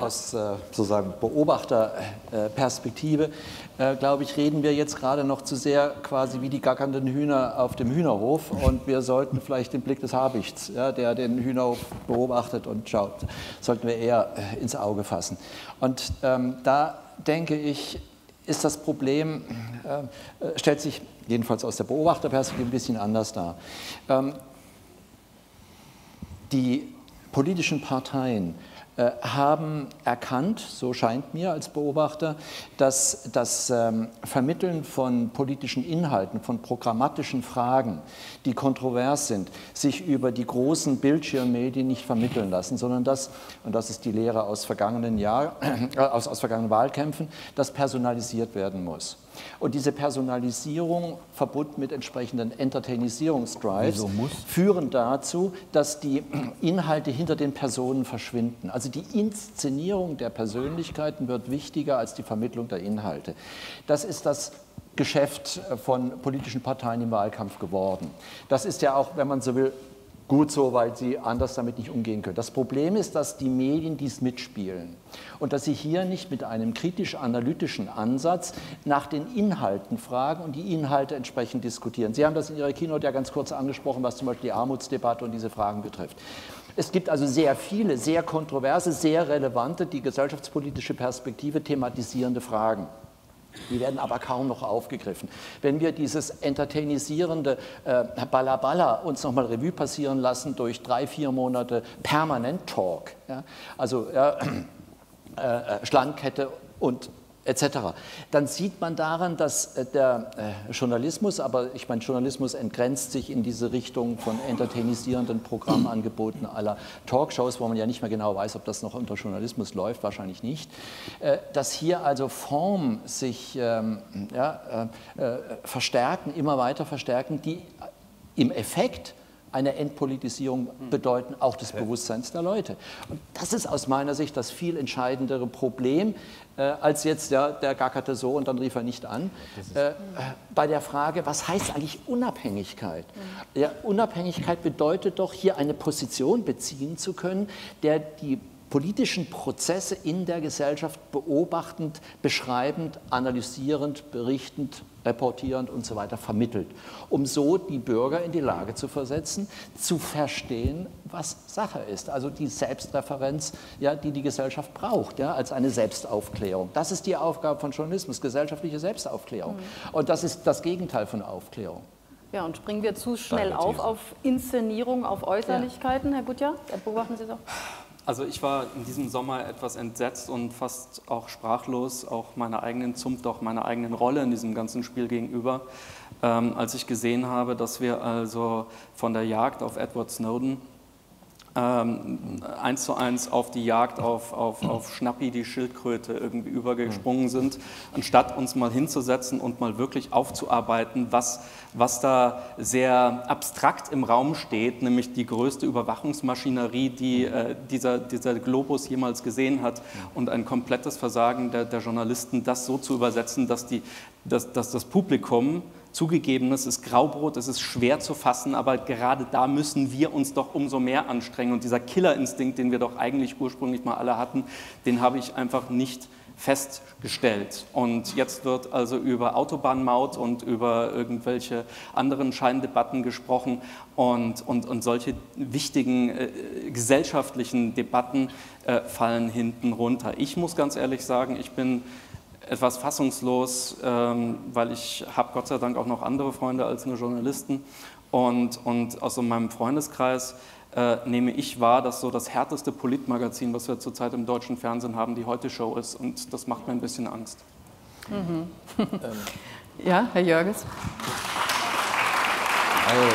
aus äh, sozusagen Beobachterperspektive, äh, glaube ich, reden wir jetzt gerade noch zu sehr quasi wie die gackernden Hühner auf dem Hühnerhof und wir sollten vielleicht den Blick des Habichts, ja, der den Hühnerhof beobachtet und schaut, sollten wir eher äh, ins Auge fassen. Und ähm, da denke ich, ist das Problem, äh, stellt sich jedenfalls aus der Beobachterperspektive ein bisschen anders dar. Ähm, die politischen Parteien haben erkannt, so scheint mir als Beobachter, dass das ähm, Vermitteln von politischen Inhalten, von programmatischen Fragen, die kontrovers sind, sich über die großen Bildschirmmedien nicht vermitteln lassen, sondern dass, und das ist die Lehre aus vergangenen, Jahr, äh, aus, aus vergangenen Wahlkämpfen, das personalisiert werden muss. Und diese Personalisierung verbunden mit entsprechenden Entertainisierungsdrives führen dazu, dass die Inhalte hinter den Personen verschwinden. Also die Inszenierung der Persönlichkeiten wird wichtiger als die Vermittlung der Inhalte. Das ist das Geschäft von politischen Parteien im Wahlkampf geworden. Das ist ja auch, wenn man so will, gut so, weil sie anders damit nicht umgehen können. Das Problem ist, dass die Medien dies mitspielen und dass sie hier nicht mit einem kritisch-analytischen Ansatz nach den Inhalten fragen und die Inhalte entsprechend diskutieren. Sie haben das in Ihrer Keynote ja ganz kurz angesprochen, was zum Beispiel die Armutsdebatte und diese Fragen betrifft. Es gibt also sehr viele, sehr kontroverse, sehr relevante, die gesellschaftspolitische Perspektive thematisierende Fragen. Die werden aber kaum noch aufgegriffen. Wenn wir dieses entertainisierende äh, Balla uns nochmal Revue passieren lassen durch drei, vier Monate permanent Talk, ja, also äh, äh, Schlangenkette und etc. Dann sieht man daran, dass äh, der äh, Journalismus, aber ich meine, Journalismus entgrenzt sich in diese Richtung von entertainisierenden Programmangeboten aller Talkshows, wo man ja nicht mehr genau weiß, ob das noch unter Journalismus läuft, wahrscheinlich nicht, äh, dass hier also Formen sich ähm, ja, verstärken, immer weiter verstärken, die im Effekt eine Entpolitisierung bedeuten, auch des Bewusstseins der Leute. Und das ist aus meiner Sicht das viel entscheidendere Problem, als jetzt ja, der gackerte so und dann rief er nicht an. Äh, bei der Frage, was heißt eigentlich Unabhängigkeit? Ja, Unabhängigkeit bedeutet doch, hier eine Position beziehen zu können, der die politischen Prozesse in der Gesellschaft beobachtend, beschreibend, analysierend, berichtend, reportierend und so weiter vermittelt, um so die Bürger in die Lage zu versetzen, zu verstehen, was Sache ist. Also die Selbstreferenz, ja, die die Gesellschaft braucht, ja, als eine Selbstaufklärung. Das ist die Aufgabe von Journalismus, gesellschaftliche Selbstaufklärung. Mhm. Und das ist das Gegenteil von Aufklärung. Ja, und springen wir zu schnell auf auf Inszenierung, auf Äußerlichkeiten, ja. Herr Gutjahr? Beobachten Sie doch. Also ich war in diesem Sommer etwas entsetzt und fast auch sprachlos, auch meiner eigenen Zunft, auch meiner eigenen Rolle in diesem ganzen Spiel gegenüber, ähm, als ich gesehen habe, dass wir also von der Jagd auf Edward Snowden ähm, eins zu eins auf die Jagd auf, auf, auf Schnappi, die Schildkröte, irgendwie übergesprungen sind, anstatt uns mal hinzusetzen und mal wirklich aufzuarbeiten, was, was da sehr abstrakt im Raum steht, nämlich die größte Überwachungsmaschinerie, die äh, dieser, dieser Globus jemals gesehen hat und ein komplettes Versagen der, der Journalisten, das so zu übersetzen, dass, die, dass, dass das Publikum Zugegeben, es ist Graubrot, es ist schwer zu fassen, aber gerade da müssen wir uns doch umso mehr anstrengen. Und dieser Killerinstinkt, den wir doch eigentlich ursprünglich mal alle hatten, den habe ich einfach nicht festgestellt. Und jetzt wird also über Autobahnmaut und über irgendwelche anderen Scheindebatten gesprochen und, und, und solche wichtigen äh, gesellschaftlichen Debatten äh, fallen hinten runter. Ich muss ganz ehrlich sagen, ich bin etwas fassungslos, ähm, weil ich habe Gott sei Dank auch noch andere Freunde als nur Journalisten. Und, und aus so meinem Freundeskreis äh, nehme ich wahr, dass so das härteste Politmagazin, was wir zurzeit im deutschen Fernsehen haben, die Heute-Show ist. Und das macht mir ein bisschen Angst. Mhm. ähm. Ja, Herr Jörges. Also,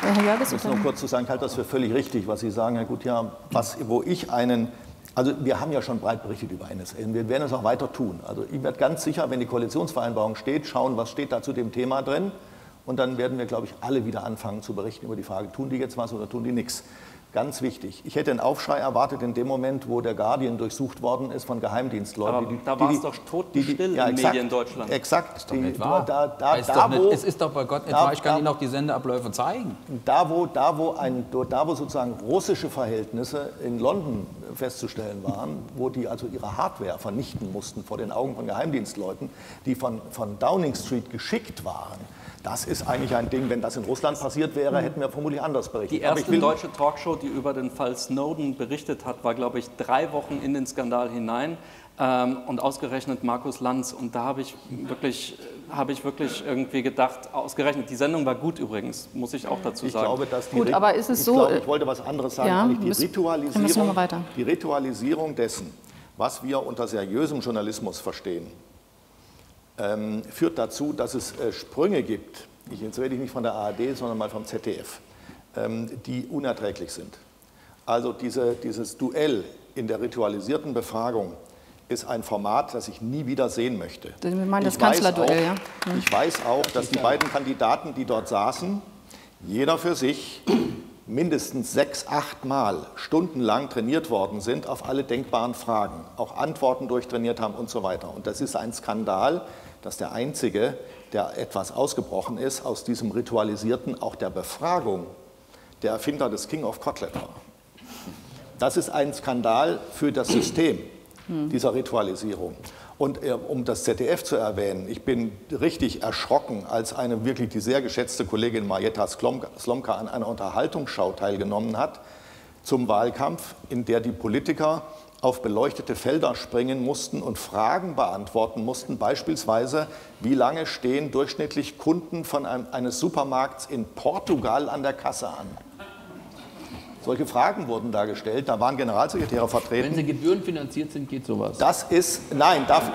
Herr Jörges, ich muss noch kurz zu sagen, ich halte das für völlig richtig, was Sie sagen, Herr Gutjahr. Was, wo ich einen also wir haben ja schon breit berichtet über NSA und wir werden es auch weiter tun. Also ich werde ganz sicher, wenn die Koalitionsvereinbarung steht, schauen, was steht da zu dem Thema drin. Und dann werden wir, glaube ich, alle wieder anfangen zu berichten über die Frage, tun die jetzt was oder tun die nichts. Ganz wichtig. Ich hätte einen Aufschrei erwartet in dem Moment, wo der Guardian durchsucht worden ist von Geheimdienstleuten. Aber die, da war es doch totenstill ja, in exakt, Medien in Deutschland. Exakt. Das ist doch nicht wahr. Da, da, ist da, wo, es ist doch bei Gott nicht da, wahr. Ich kann Ihnen auch die Sendeabläufe zeigen. Da wo, da, wo ein, da, wo sozusagen russische Verhältnisse in London festzustellen waren, wo die also ihre Hardware vernichten mussten vor den Augen von Geheimdienstleuten, die von, von Downing Street geschickt waren, das ist eigentlich ein Ding, wenn das in Russland passiert wäre, hätten wir vermutlich anders berichtet. Die erste deutsche Talkshow, die über den Fall Snowden berichtet hat, war, glaube ich, drei Wochen in den Skandal hinein ähm, und ausgerechnet Markus Lanz. Und da habe ich wirklich, habe ich wirklich irgendwie gedacht, ausgerechnet, die Sendung war gut übrigens, muss ich auch dazu sagen. Ich glaube, dass die gut, aber ist es ich so? Glaube, ich wollte was anderes sagen, ja, die, Ritualisierung, die Ritualisierung dessen, was wir unter seriösem Journalismus verstehen, ähm, führt dazu, dass es äh, Sprünge gibt, ich, jetzt rede ich nicht von der ARD, sondern mal vom ZDF, ähm, die unerträglich sind. Also diese, dieses Duell in der ritualisierten Befragung ist ein Format, das ich nie wieder sehen möchte. Sie meinen das Kanzlerduell, ja? Hm. Ich weiß auch, dass die beiden Kandidaten, die dort saßen, jeder für sich mindestens sechs, acht Mal stundenlang trainiert worden sind auf alle denkbaren Fragen, auch Antworten durchtrainiert haben und so weiter. Und das ist ein Skandal, dass der Einzige, der etwas ausgebrochen ist aus diesem ritualisierten, auch der Befragung, der Erfinder des King of Kotlet war. Das ist ein Skandal für das System dieser Ritualisierung. Und äh, um das ZDF zu erwähnen, ich bin richtig erschrocken, als eine wirklich die sehr geschätzte Kollegin Marietta Slomka an einer Unterhaltungsschau teilgenommen hat zum Wahlkampf, in der die Politiker auf beleuchtete Felder springen mussten und Fragen beantworten mussten, beispielsweise, wie lange stehen durchschnittlich Kunden von einem, eines Supermarkts in Portugal an der Kasse an? Solche Fragen wurden da gestellt, da waren Generalsekretäre vertreten. Wenn sie gebührenfinanziert sind, geht sowas. Das ist, nein, darf,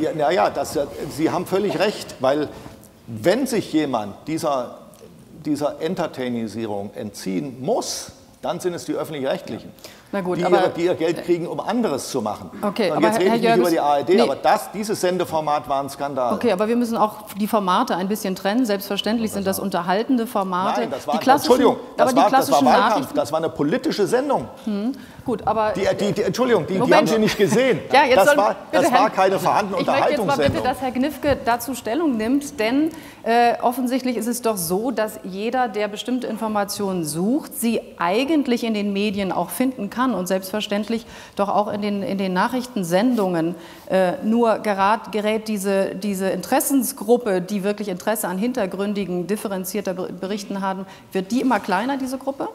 ja, ja, das, Sie haben völlig recht, weil wenn sich jemand dieser, dieser Entertainisierung entziehen muss, dann sind es die Öffentlich-Rechtlichen. gut, die, aber- die ihr Geld kriegen, um anderes zu machen. Okay, Und aber jetzt Herr rede ich nicht Jörges- über die ARD, nee. aber das, dieses Sendeformat war ein Skandal. Okay, aber wir müssen auch die Formate ein bisschen trennen. Selbstverständlich sind das unterhaltende Formate. Nein, das war, die klassischen, Entschuldigung, das, aber war, die das war klassischen Wahlkampf, das war eine politische Sendung. Gut, aber Die, die, die, Entschuldigung, die, haben Sie nicht gesehen. Ja, jetzt das soll- war, bitte, das Herr- war keine vorhandene Ich möchte jetzt mal bitte, dass Herr Gnifke dazu Stellung nimmt, denn äh, offensichtlich ist es doch so, dass jeder, der bestimmte Informationen sucht, sie eigentlich in den Medien auch finden kann und selbstverständlich doch auch in den, in den Nachrichtensendungen. Äh, nur gerät, gerät diese, diese Interessensgruppe, die wirklich Interesse an hintergründigen, differenzierter Ber- Berichten haben, wird die immer kleiner, diese Gruppe?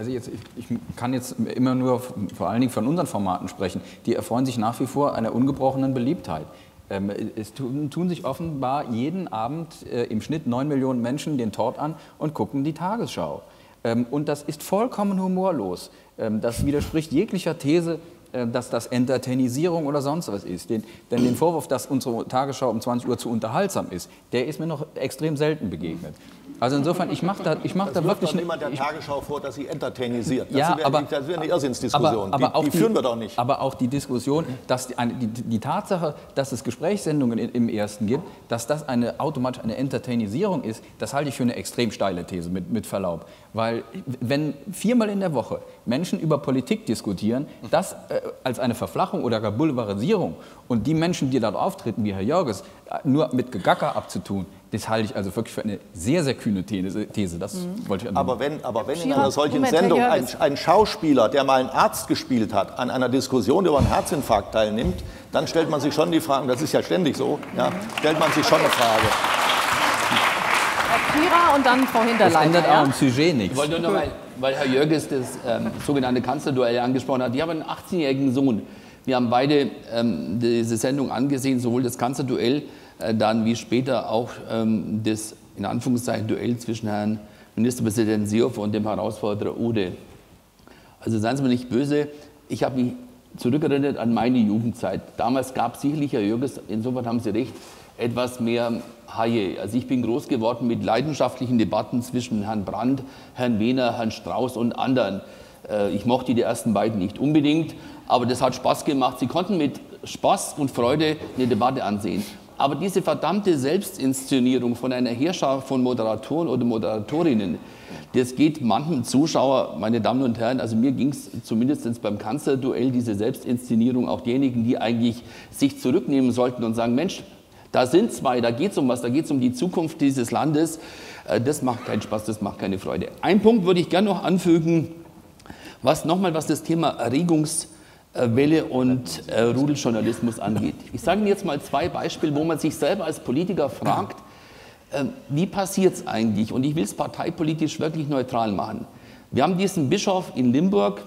Also jetzt, ich, ich kann jetzt immer nur vor allen Dingen von unseren Formaten sprechen. Die erfreuen sich nach wie vor einer ungebrochenen Beliebtheit. Ähm, es tun, tun sich offenbar jeden Abend äh, im Schnitt 9 Millionen Menschen den Tort an und gucken die Tagesschau. Ähm, und das ist vollkommen humorlos. Ähm, das widerspricht jeglicher These, dass das Entertainisierung oder sonst was ist. Den, denn den Vorwurf, dass unsere Tagesschau um 20 Uhr zu unterhaltsam ist, der ist mir noch extrem selten begegnet. Also insofern, ich mache da, ich mach da Das wirklich... doch niemand der ich- Tagesschau vor, dass sie entertainisiert. Das ja, wäre aber, das wäre eine Irrsinnsdiskussion. Aber, aber die, auch die führen wir doch nicht. Aber auch die Diskussion, dass die, eine, die, die Tatsache, dass es Gesprächssendungen im Ersten gibt, dass das eine automatisch eine Entertainisierung ist, das halte ich für eine extrem steile These, mit, mit Verlaub. Weil wenn viermal in der Woche Menschen über Politik diskutieren, das äh, als eine Verflachung oder gar Boulevardisierung und die Menschen, die dort auftreten, wie Herr Jörges, äh, nur mit Gegacker abzutun, das halte ich also wirklich für eine sehr, sehr kühne These. Das wollte ich an Aber wenn, aber wenn in einer solchen Moment, Sendung ein, ein Schauspieler, der mal einen Arzt gespielt hat, an einer Diskussion über einen Herzinfarkt teilnimmt, dann stellt man sich schon die Frage, das ist ja ständig so, ja, stellt man sich schon eine Frage. Kira und dann Frau das Hinterleiter. ändert ja? auch im Sujet nichts. Ich wollte nur noch mal, weil Herr Jörges das ähm, sogenannte Kanzlerduell angesprochen hat. Ich habe einen 18-jährigen Sohn. Wir haben beide ähm, diese Sendung angesehen, sowohl das Kanzlerduell, äh, dann wie später auch ähm, das in Anführungszeichen Duell zwischen Herrn Ministerpräsident Seehofer und dem Herausforderer Ude. Also seien Sie mir nicht böse, ich habe mich zurückerinnert an meine Jugendzeit. Damals gab es sicherlich, Herr Jürgens, insofern haben Sie recht, etwas mehr Haie. Also ich bin groß geworden mit leidenschaftlichen Debatten zwischen Herrn Brandt, Herrn Wehner, Herrn Strauß und anderen. Äh, Ich mochte die ersten beiden nicht unbedingt, aber das hat Spaß gemacht. Sie konnten mit Spaß und Freude eine Debatte ansehen. Aber diese verdammte Selbstinszenierung von einer Heerschar von Moderatoren oder Moderatorinnen, das geht manchem Zuschauer, meine Damen und Herren, also mir ging es zumindest beim Kanzlerduell, diese Selbstinszenierung, auch diejenigen, die eigentlich sich zurücknehmen sollten und sagen, Mensch, da sind zwei, da geht es um was, da geht es um die Zukunft dieses Landes. Äh, Das macht keinen Spaß, das macht keine Freude. Ein Punkt würde ich gerne noch anfügen, was nochmal, was das Thema Erregungswelle und äh, Rudeljournalismus angeht. Ich sage Ihnen jetzt mal zwei Beispiele, wo man sich selber als Politiker fragt, äh, wie passiert es eigentlich? Und ich will es parteipolitisch wirklich neutral machen. Wir haben diesen Bischof in Limburg,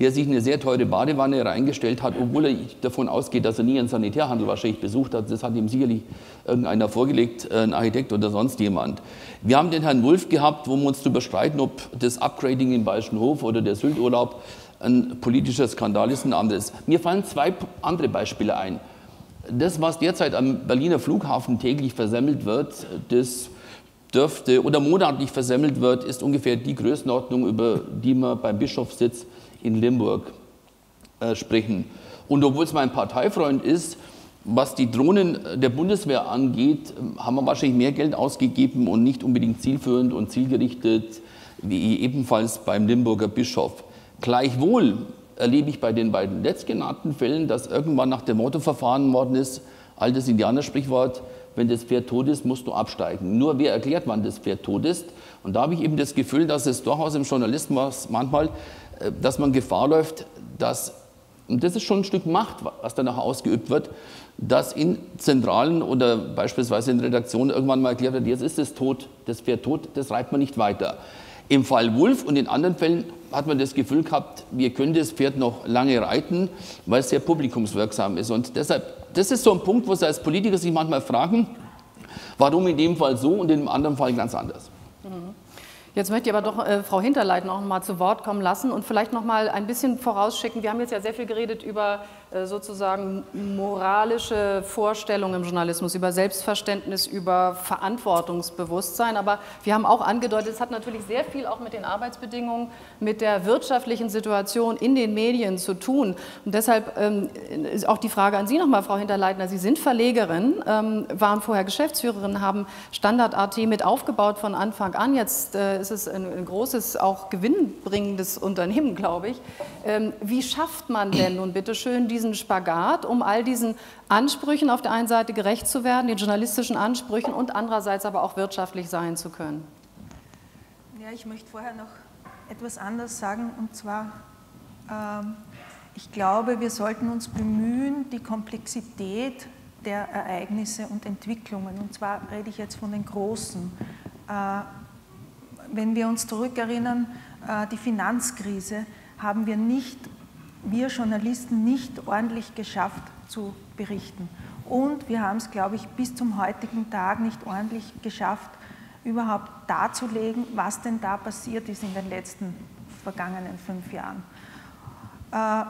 der sich eine sehr teure Badewanne reingestellt hat, obwohl er davon ausgeht, dass er nie einen Sanitärhandel wahrscheinlich besucht hat. Das hat ihm sicherlich irgendeiner vorgelegt, äh, ein Architekt oder sonst jemand. Wir haben den Herrn Wulff gehabt, wo wir uns darüber streiten, ob das Upgrading im Bayerischen Hof oder der Sylturlaub ein politischer Skandal ist, ein anderes. Mir fallen zwei andere Beispiele ein. Das, was derzeit am Berliner Flughafen täglich versemmelt wird, das dürfte oder monatlich versemmelt wird, ist ungefähr die Größenordnung, über die wir beim Bischofssitz in Limburg äh, sprechen. Und obwohl es mein Parteifreund ist, was die Drohnen der Bundeswehr angeht, äh, haben wir wahrscheinlich mehr Geld ausgegeben und nicht unbedingt zielführend und zielgerichtet, wie ebenfalls beim Limburger Bischof. Gleichwohl erlebe ich bei den beiden letztgenannten Fällen, dass irgendwann nach dem Motto verfahren worden ist, altes Indianersprichwort, wenn das Pferd tot ist, musst du absteigen. Nur wer erklärt, wann das Pferd tot ist? Und da habe ich eben das Gefühl, dass es durchaus im Journalismus manchmal, äh, dass man Gefahr läuft, dass, und das ist schon ein Stück Macht, was danach ausgeübt wird, dass in Zentralen oder beispielsweise in Redaktionen irgendwann mal erklärt wird, jetzt ist es tot, das Pferd tot, das reibt man nicht weiter. Im Fall Wulff und in anderen Fällen hat man das Gefühl gehabt, wir können das Pferd noch lange reiten, weil es sehr publikumswirksam ist. Und deshalb, das ist so ein Punkt, wo Sie als Politiker sich manchmal fragen, warum in dem Fall so und in dem anderen Fall ganz anders. Jetzt möchte ich aber doch äh, Frau Hinterleit noch mal zu Wort kommen lassen und vielleicht noch mal ein bisschen vorausschicken. Wir haben jetzt ja sehr viel geredet über sozusagen moralische Vorstellungen im Journalismus, über Selbstverständnis, über Verantwortungsbewusstsein. Aber wir haben auch angedeutet, es hat natürlich sehr viel auch mit den Arbeitsbedingungen, mit der wirtschaftlichen Situation in den Medien zu tun. Und deshalb ähm, ist auch die Frage an Sie nochmal, Frau Hinterleitner. Sie sind Verlegerin, ähm, waren vorher Geschäftsführerin, haben Standard.at mit aufgebaut von Anfang an. Jetzt äh, ist es ein, ein großes, auch gewinnbringendes Unternehmen, glaube ich. Ähm, wie schafft man denn nun bitte schön diese diesen Spagat, um all diesen Ansprüchen auf der einen Seite gerecht zu werden, den journalistischen Ansprüchen und andererseits aber auch wirtschaftlich sein zu können? Ja, ich möchte vorher noch etwas anderes sagen und zwar, ähm, ich glaube, wir sollten uns bemühen, die Komplexität der Ereignisse und Entwicklungen, und zwar rede ich jetzt von den großen, äh, wenn wir uns zurückerinnern, äh, die Finanzkrise haben wir nicht wir Journalisten nicht ordentlich geschafft zu berichten. Und wir haben es, glaube ich, bis zum heutigen Tag nicht ordentlich geschafft, überhaupt darzulegen, was denn da passiert ist in den letzten vergangenen fünf Jahren. Äh,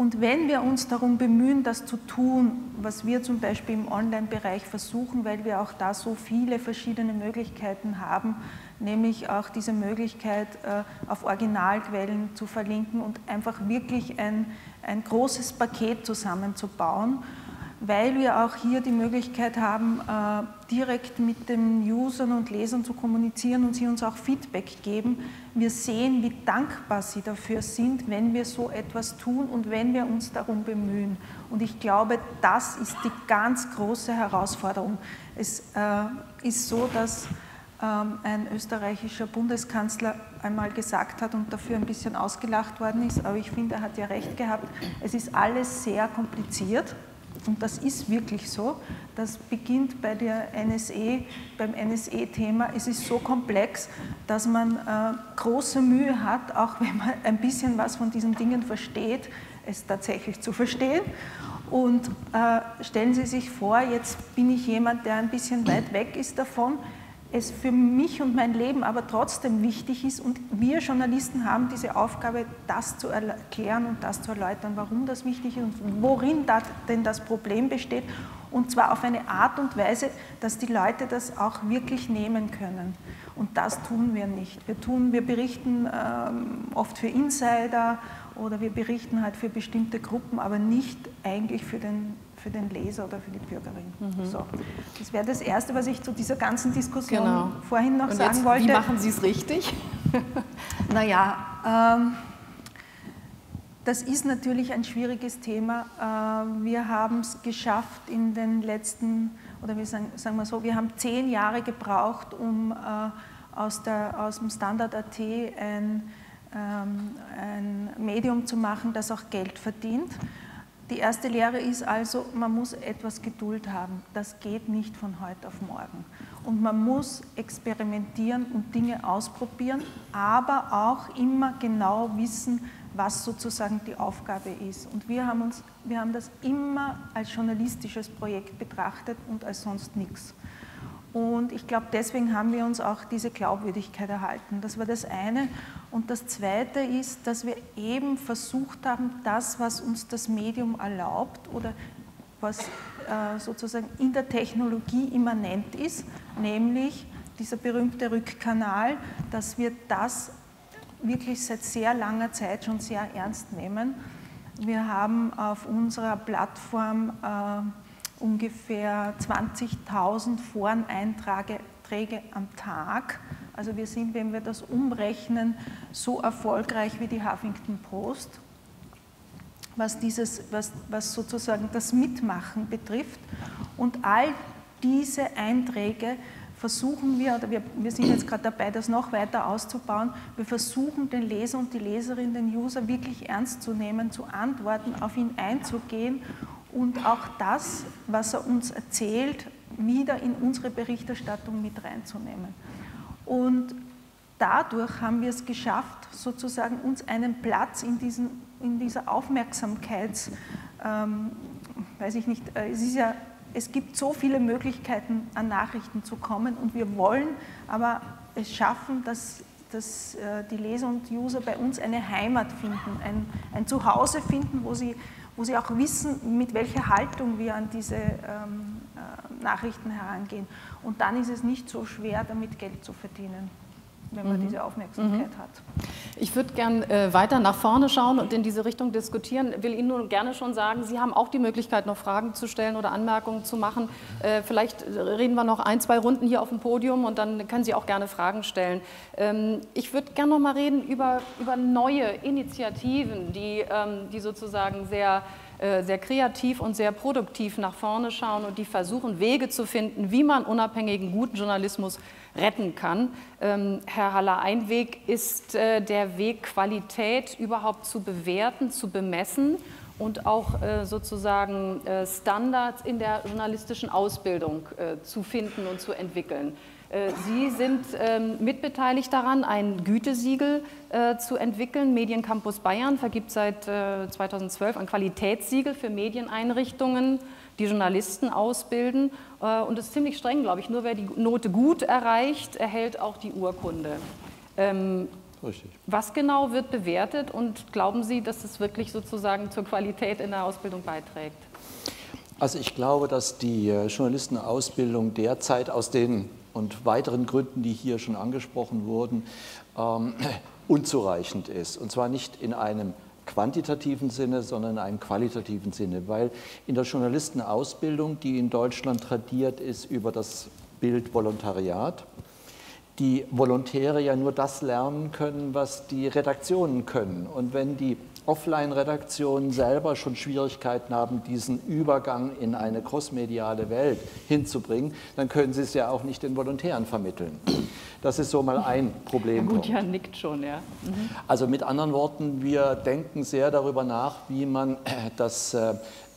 und wenn wir uns darum bemühen, das zu tun, was wir zum Beispiel im Online-Bereich versuchen, weil wir auch da so viele verschiedene Möglichkeiten haben, nämlich auch diese Möglichkeit, äh, auf Originalquellen zu verlinken und einfach wirklich ein, ein großes Paket zusammenzubauen, weil wir auch hier die Möglichkeit haben, äh, direkt mit den Usern und Lesern zu kommunizieren und sie uns auch Feedback geben. Wir sehen, wie dankbar sie dafür sind, wenn wir so etwas tun und wenn wir uns darum bemühen. Und ich glaube, das ist die ganz große Herausforderung. Es äh, ist so, dass ähm, ein österreichischer Bundeskanzler einmal gesagt hat und dafür ein bisschen ausgelacht worden ist, aber ich finde, er hat ja recht gehabt, es ist alles sehr kompliziert und das ist wirklich so. Das beginnt bei der NSE, beim NSE-Thema. Es ist so komplex, dass man äh, große Mühe hat, auch wenn man ein bisschen was von diesen Dingen versteht, es tatsächlich zu verstehen. Und äh, stellen Sie sich vor, jetzt bin ich jemand, der ein bisschen weit weg ist davon es für mich und mein Leben aber trotzdem wichtig ist und wir Journalisten haben diese Aufgabe, das zu erklären und das zu erläutern, warum das wichtig ist und worin da denn das Problem besteht und zwar auf eine Art und Weise, dass die Leute das auch wirklich nehmen können. Und das tun wir nicht. Wir, tun, wir berichten ähm, oft für Insider oder wir berichten halt für bestimmte Gruppen, aber nicht eigentlich für den für den Leser oder für die Bürgerin. Mhm. So. Das wäre das Erste, was ich zu dieser ganzen Diskussion genau. vorhin noch Und sagen jetzt, wollte. Wie machen Sie es richtig? naja, ähm, das ist natürlich ein schwieriges Thema. Äh, wir haben es geschafft in den letzten, oder wir sagen, sagen wir so, wir haben zehn Jahre gebraucht, um äh, aus, der, aus dem Standard.at ein, ähm, ein Medium zu machen, das auch Geld verdient. Die erste Lehre ist also, man muss etwas Geduld haben. Das geht nicht von heute auf morgen. Und man muss experimentieren und Dinge ausprobieren, aber auch immer genau wissen, was sozusagen die Aufgabe ist. Und wir haben, uns, wir haben das immer als journalistisches Projekt betrachtet und als sonst nichts. Und ich glaube, deswegen haben wir uns auch diese Glaubwürdigkeit erhalten. Das war das eine. Und das zweite ist, dass wir eben versucht haben, das, was uns das Medium erlaubt oder was äh, sozusagen in der Technologie immanent ist, nämlich dieser berühmte Rückkanal, dass wir das wirklich seit sehr langer Zeit schon sehr ernst nehmen. Wir haben auf unserer Plattform äh, ungefähr 20.000 Foreneinträge am Tag. Also wir sind, wenn wir das umrechnen, so erfolgreich wie die Huffington Post, was, dieses, was, was sozusagen das Mitmachen betrifft. Und all diese Einträge versuchen wir, oder wir, wir sind jetzt gerade dabei, das noch weiter auszubauen, wir versuchen den Leser und die Leserin, den User wirklich ernst zu nehmen, zu antworten, auf ihn einzugehen und auch das, was er uns erzählt, wieder in unsere Berichterstattung mit reinzunehmen. Und dadurch haben wir es geschafft, sozusagen uns einen Platz in, diesen, in dieser Aufmerksamkeits, ähm, weiß ich nicht, äh, es ist ja, es gibt so viele Möglichkeiten, an Nachrichten zu kommen und wir wollen aber es schaffen, dass dass äh, die Leser und User bei uns eine Heimat finden, ein, ein Zuhause finden, wo sie, wo sie auch wissen, mit welcher Haltung wir an diese ähm, äh, Nachrichten herangehen. Und dann ist es nicht so schwer, damit Geld zu verdienen wenn man mhm. diese Aufmerksamkeit mhm. hat. Ich würde gern äh, weiter nach vorne schauen und in diese Richtung diskutieren. Will Ihnen nur gerne schon sagen, Sie haben auch die Möglichkeit, noch Fragen zu stellen oder Anmerkungen zu machen. Äh, vielleicht reden wir noch ein, zwei Runden hier auf dem Podium und dann können Sie auch gerne Fragen stellen. Ähm, ich würde gerne noch mal reden über, über neue Initiativen, die, ähm, die sozusagen sehr sehr kreativ und sehr produktiv nach vorne schauen und die versuchen, Wege zu finden, wie man unabhängigen, guten Journalismus retten kann. Ähm, Herr Haller, ein Weg ist äh, der Weg, Qualität überhaupt zu bewerten, zu bemessen und auch äh, sozusagen äh, Standards in der journalistischen Ausbildung zu finden und zu entwickeln. Sie sind ähm, mitbeteiligt daran, ein Gütesiegel zu entwickeln. Mediencampus Bayern vergibt seit 2012 ein Qualitätssiegel für Medieneinrichtungen die Journalisten ausbilden. Äh, und das ist ziemlich streng, glaube ich. Nur wer die Note gut erreicht, erhält auch die Urkunde. Ähm, Richtig. Was genau wird bewertet und glauben Sie, dass es wirklich sozusagen zur Qualität in der Ausbildung beiträgt? Also ich glaube, dass die äh, Journalistenausbildung derzeit aus den und weiteren Gründen, die hier schon angesprochen wurden, ähm, unzureichend ist. Und zwar nicht in einem quantitativen Sinne, sondern in einem qualitativen Sinne, weil in der Journalistenausbildung, die in Deutschland tradiert ist über das Bild Volontariat, die Volontäre ja nur das lernen können, was die Redaktionen können. Und wenn die Offline-Redaktionen selber schon Schwierigkeiten haben, diesen Übergang in eine crossmediale Welt hinzubringen, dann können sie es ja auch nicht den Volontären vermitteln. Das ist so mal ein Problem. Ja, gut, ja, nickt schon, ja. Mhm. Also mit anderen Worten, wir denken sehr darüber nach, wie man das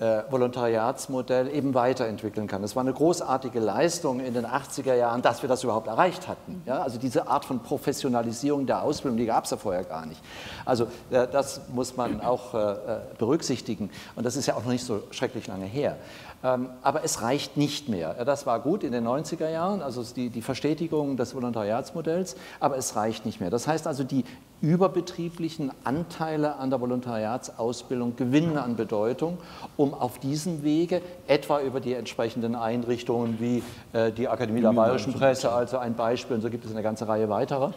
äh, Volontariatsmodell eben weiterentwickeln kann. Es war eine großartige Leistung in den 80er Jahren, dass wir das überhaupt erreicht hatten. Ja, also diese Art von Professionalisierung der Ausbildung, die gab es ja vorher gar nicht. Also äh, das muss man auch äh, berücksichtigen. Und das ist ja auch noch nicht so schrecklich lange her. Ähm, aber es reicht nicht mehr. Das war gut in den 90er Jahren, also die, die Verstetigung des Volontariatsmodells, aber es reicht nicht mehr. Das heißt also, die überbetrieblichen Anteile an der Volontariatsausbildung gewinnen an Bedeutung, um auf diesem Wege, etwa über die entsprechenden Einrichtungen wie äh, die Akademie der Bayerischen Presse, also ein Beispiel, und so gibt es eine ganze Reihe weiterer,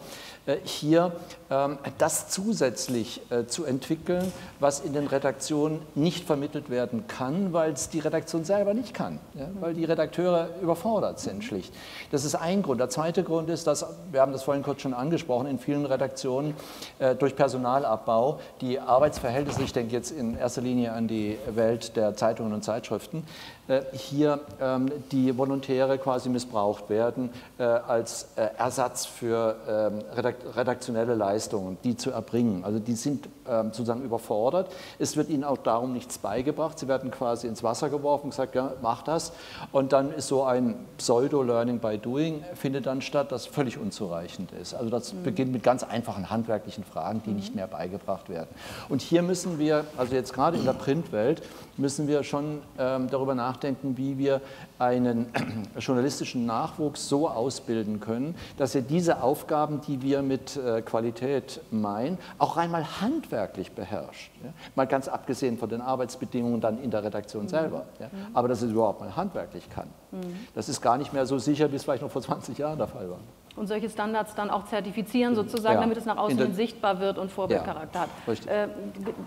hier ähm, das zusätzlich äh, zu entwickeln, was in den Redaktionen nicht vermittelt werden kann, weil es die Redaktion selber nicht kann, weil die Redakteure überfordert sind schlicht. Das ist ein Grund. Der zweite Grund ist, dass, wir haben das vorhin kurz schon angesprochen, in vielen Redaktionen äh, durch Personalabbau die Arbeitsverhältnisse, ich denke jetzt in erster Linie an die Welt der Zeitungen und Zeitschriften, äh, hier ähm, die Volontäre quasi missbraucht werden äh, als Ersatz für ähm, redaktionelle Leistungen, die zu erbringen. Also die sind ähm, sozusagen überfordert. Es wird ihnen auch darum nichts beigebracht. Sie werden quasi ins Wasser geworfen und gesagt, ja, mach das. Und dann ist so ein Pseudo-Learning by Doing, findet dann statt, das völlig unzureichend ist. Also das mhm. beginnt mit ganz einfachen handwerklichen Fragen, die mhm. nicht mehr beigebracht werden. Und hier müssen wir, also jetzt gerade in der Printwelt, müssen wir schon ähm, darüber nachdenken, wie wir einen journalistischen Nachwuchs so ausbilden können, dass er diese Aufgaben, die wir mit äh, Qualität meinen, auch einmal handwerklich beherrscht. Ja? Mal ganz abgesehen von den Arbeitsbedingungen dann in der Redaktion mhm. selber. Ja? Mhm. Aber dass er es überhaupt mal handwerklich kann. Mhm. Das ist gar nicht mehr so sicher, wie es vielleicht noch vor 20 Jahren der Fall war und solche Standards dann auch zertifizieren, sozusagen, ja. damit es nach außen sichtbar wird und Vorbildcharakter hat. Äh,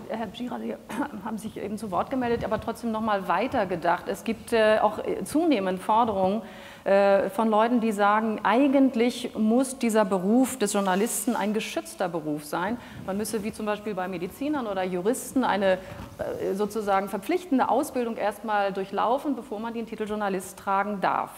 Herr Bschira, Sie haben sich eben zu Wort gemeldet, aber trotzdem noch mal weiter gedacht. Es gibt äh, auch äh, zunehmend Forderungen äh, von Leuten, die sagen, eigentlich muss dieser Beruf des Journalisten ein geschützter Beruf sein. Man müsse wie zum Beispiel bei Medizinern oder Juristen eine äh, sozusagen verpflichtende Ausbildung erstmal durchlaufen, bevor man den Titel Journalist tragen darf.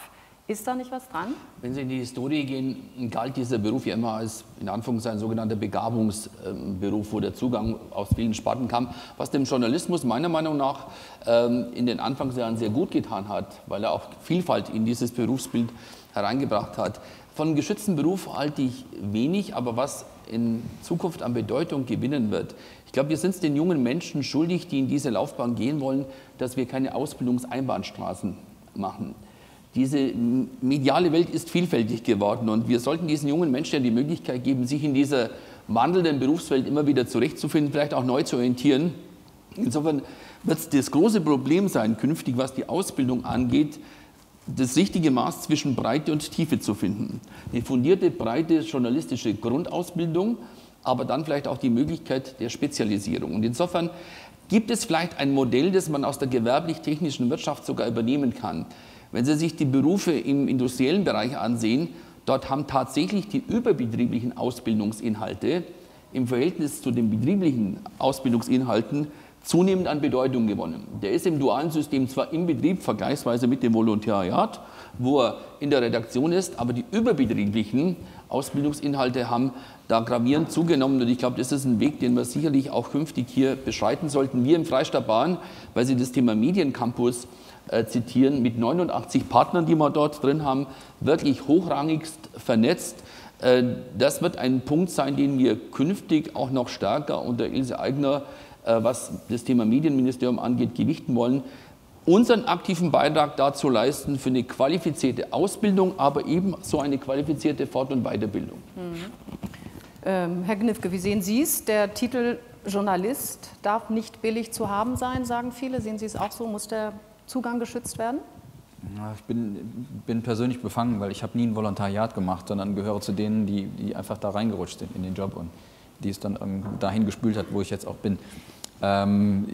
Ist da nicht was dran? Wenn Sie in die Historie gehen, galt dieser Beruf ja immer als in Anführungszeichen sogenannter Begabungsberuf, wo der Zugang aus vielen Sparten kam, was dem Journalismus meiner Meinung nach ähm, in den Anfangsjahren sehr gut getan hat, weil er auch Vielfalt in dieses Berufsbild hereingebracht hat. Von geschützten Beruf halte ich wenig, aber was in Zukunft an Bedeutung gewinnen wird. Ich glaube, wir sind es den jungen Menschen schuldig, die in diese Laufbahn gehen wollen, dass wir keine Ausbildungseinbahnstraßen machen. Diese mediale Welt ist vielfältig geworden und wir sollten diesen jungen Menschen die Möglichkeit geben, sich in dieser wandelnden Berufswelt immer wieder zurechtzufinden, vielleicht auch neu zu orientieren. Insofern wird es das große Problem sein, künftig, was die Ausbildung angeht, das richtige Maß zwischen Breite und Tiefe zu finden. Eine fundierte, breite journalistische Grundausbildung, aber dann vielleicht auch die Möglichkeit der Spezialisierung. Und insofern gibt es vielleicht ein Modell, das man aus der gewerblich-technischen Wirtschaft sogar übernehmen kann. Wenn Sie sich die Berufe im industriellen Bereich ansehen, dort haben tatsächlich die überbetrieblichen Ausbildungsinhalte im Verhältnis zu den betrieblichen Ausbildungsinhalten zunehmend an Bedeutung gewonnen. Der ist im dualen System zwar im Betrieb vergleichsweise mit dem Volontariat, wo er in der Redaktion ist, aber die überbetrieblichen Ausbildungsinhalte haben da gravierend zugenommen. Und ich glaube, das ist ein Weg, den wir sicherlich auch künftig hier beschreiten sollten. Wir im Freistaat Bahn, weil Sie das Thema Mediencampus äh, zitieren, mit 89 Partnern, die wir dort drin haben, wirklich hochrangigst vernetzt. Äh, das wird ein Punkt sein, den wir künftig auch noch stärker unter Ilse Eigner äh, was das Thema Medienministerium angeht, gewichten wollen, unseren aktiven Beitrag dazu leisten für eine qualifizierte Ausbildung, aber eben so eine qualifizierte Fort- und Weiterbildung. Mhm. Ähm, Herr Gnifke, wie sehen Sie es? Der Titel Journalist darf nicht billig zu haben sein, sagen viele. Sehen Sie es auch so? Muss der Zugang geschützt werden? Ich bin, bin, persönlich befangen, weil ich habe nie ein Volontariat gemacht, sondern gehöre zu denen, die, die einfach da reingerutscht sind in den Job und die es dann dahin gespült hat, wo ich jetzt auch bin. Ähm,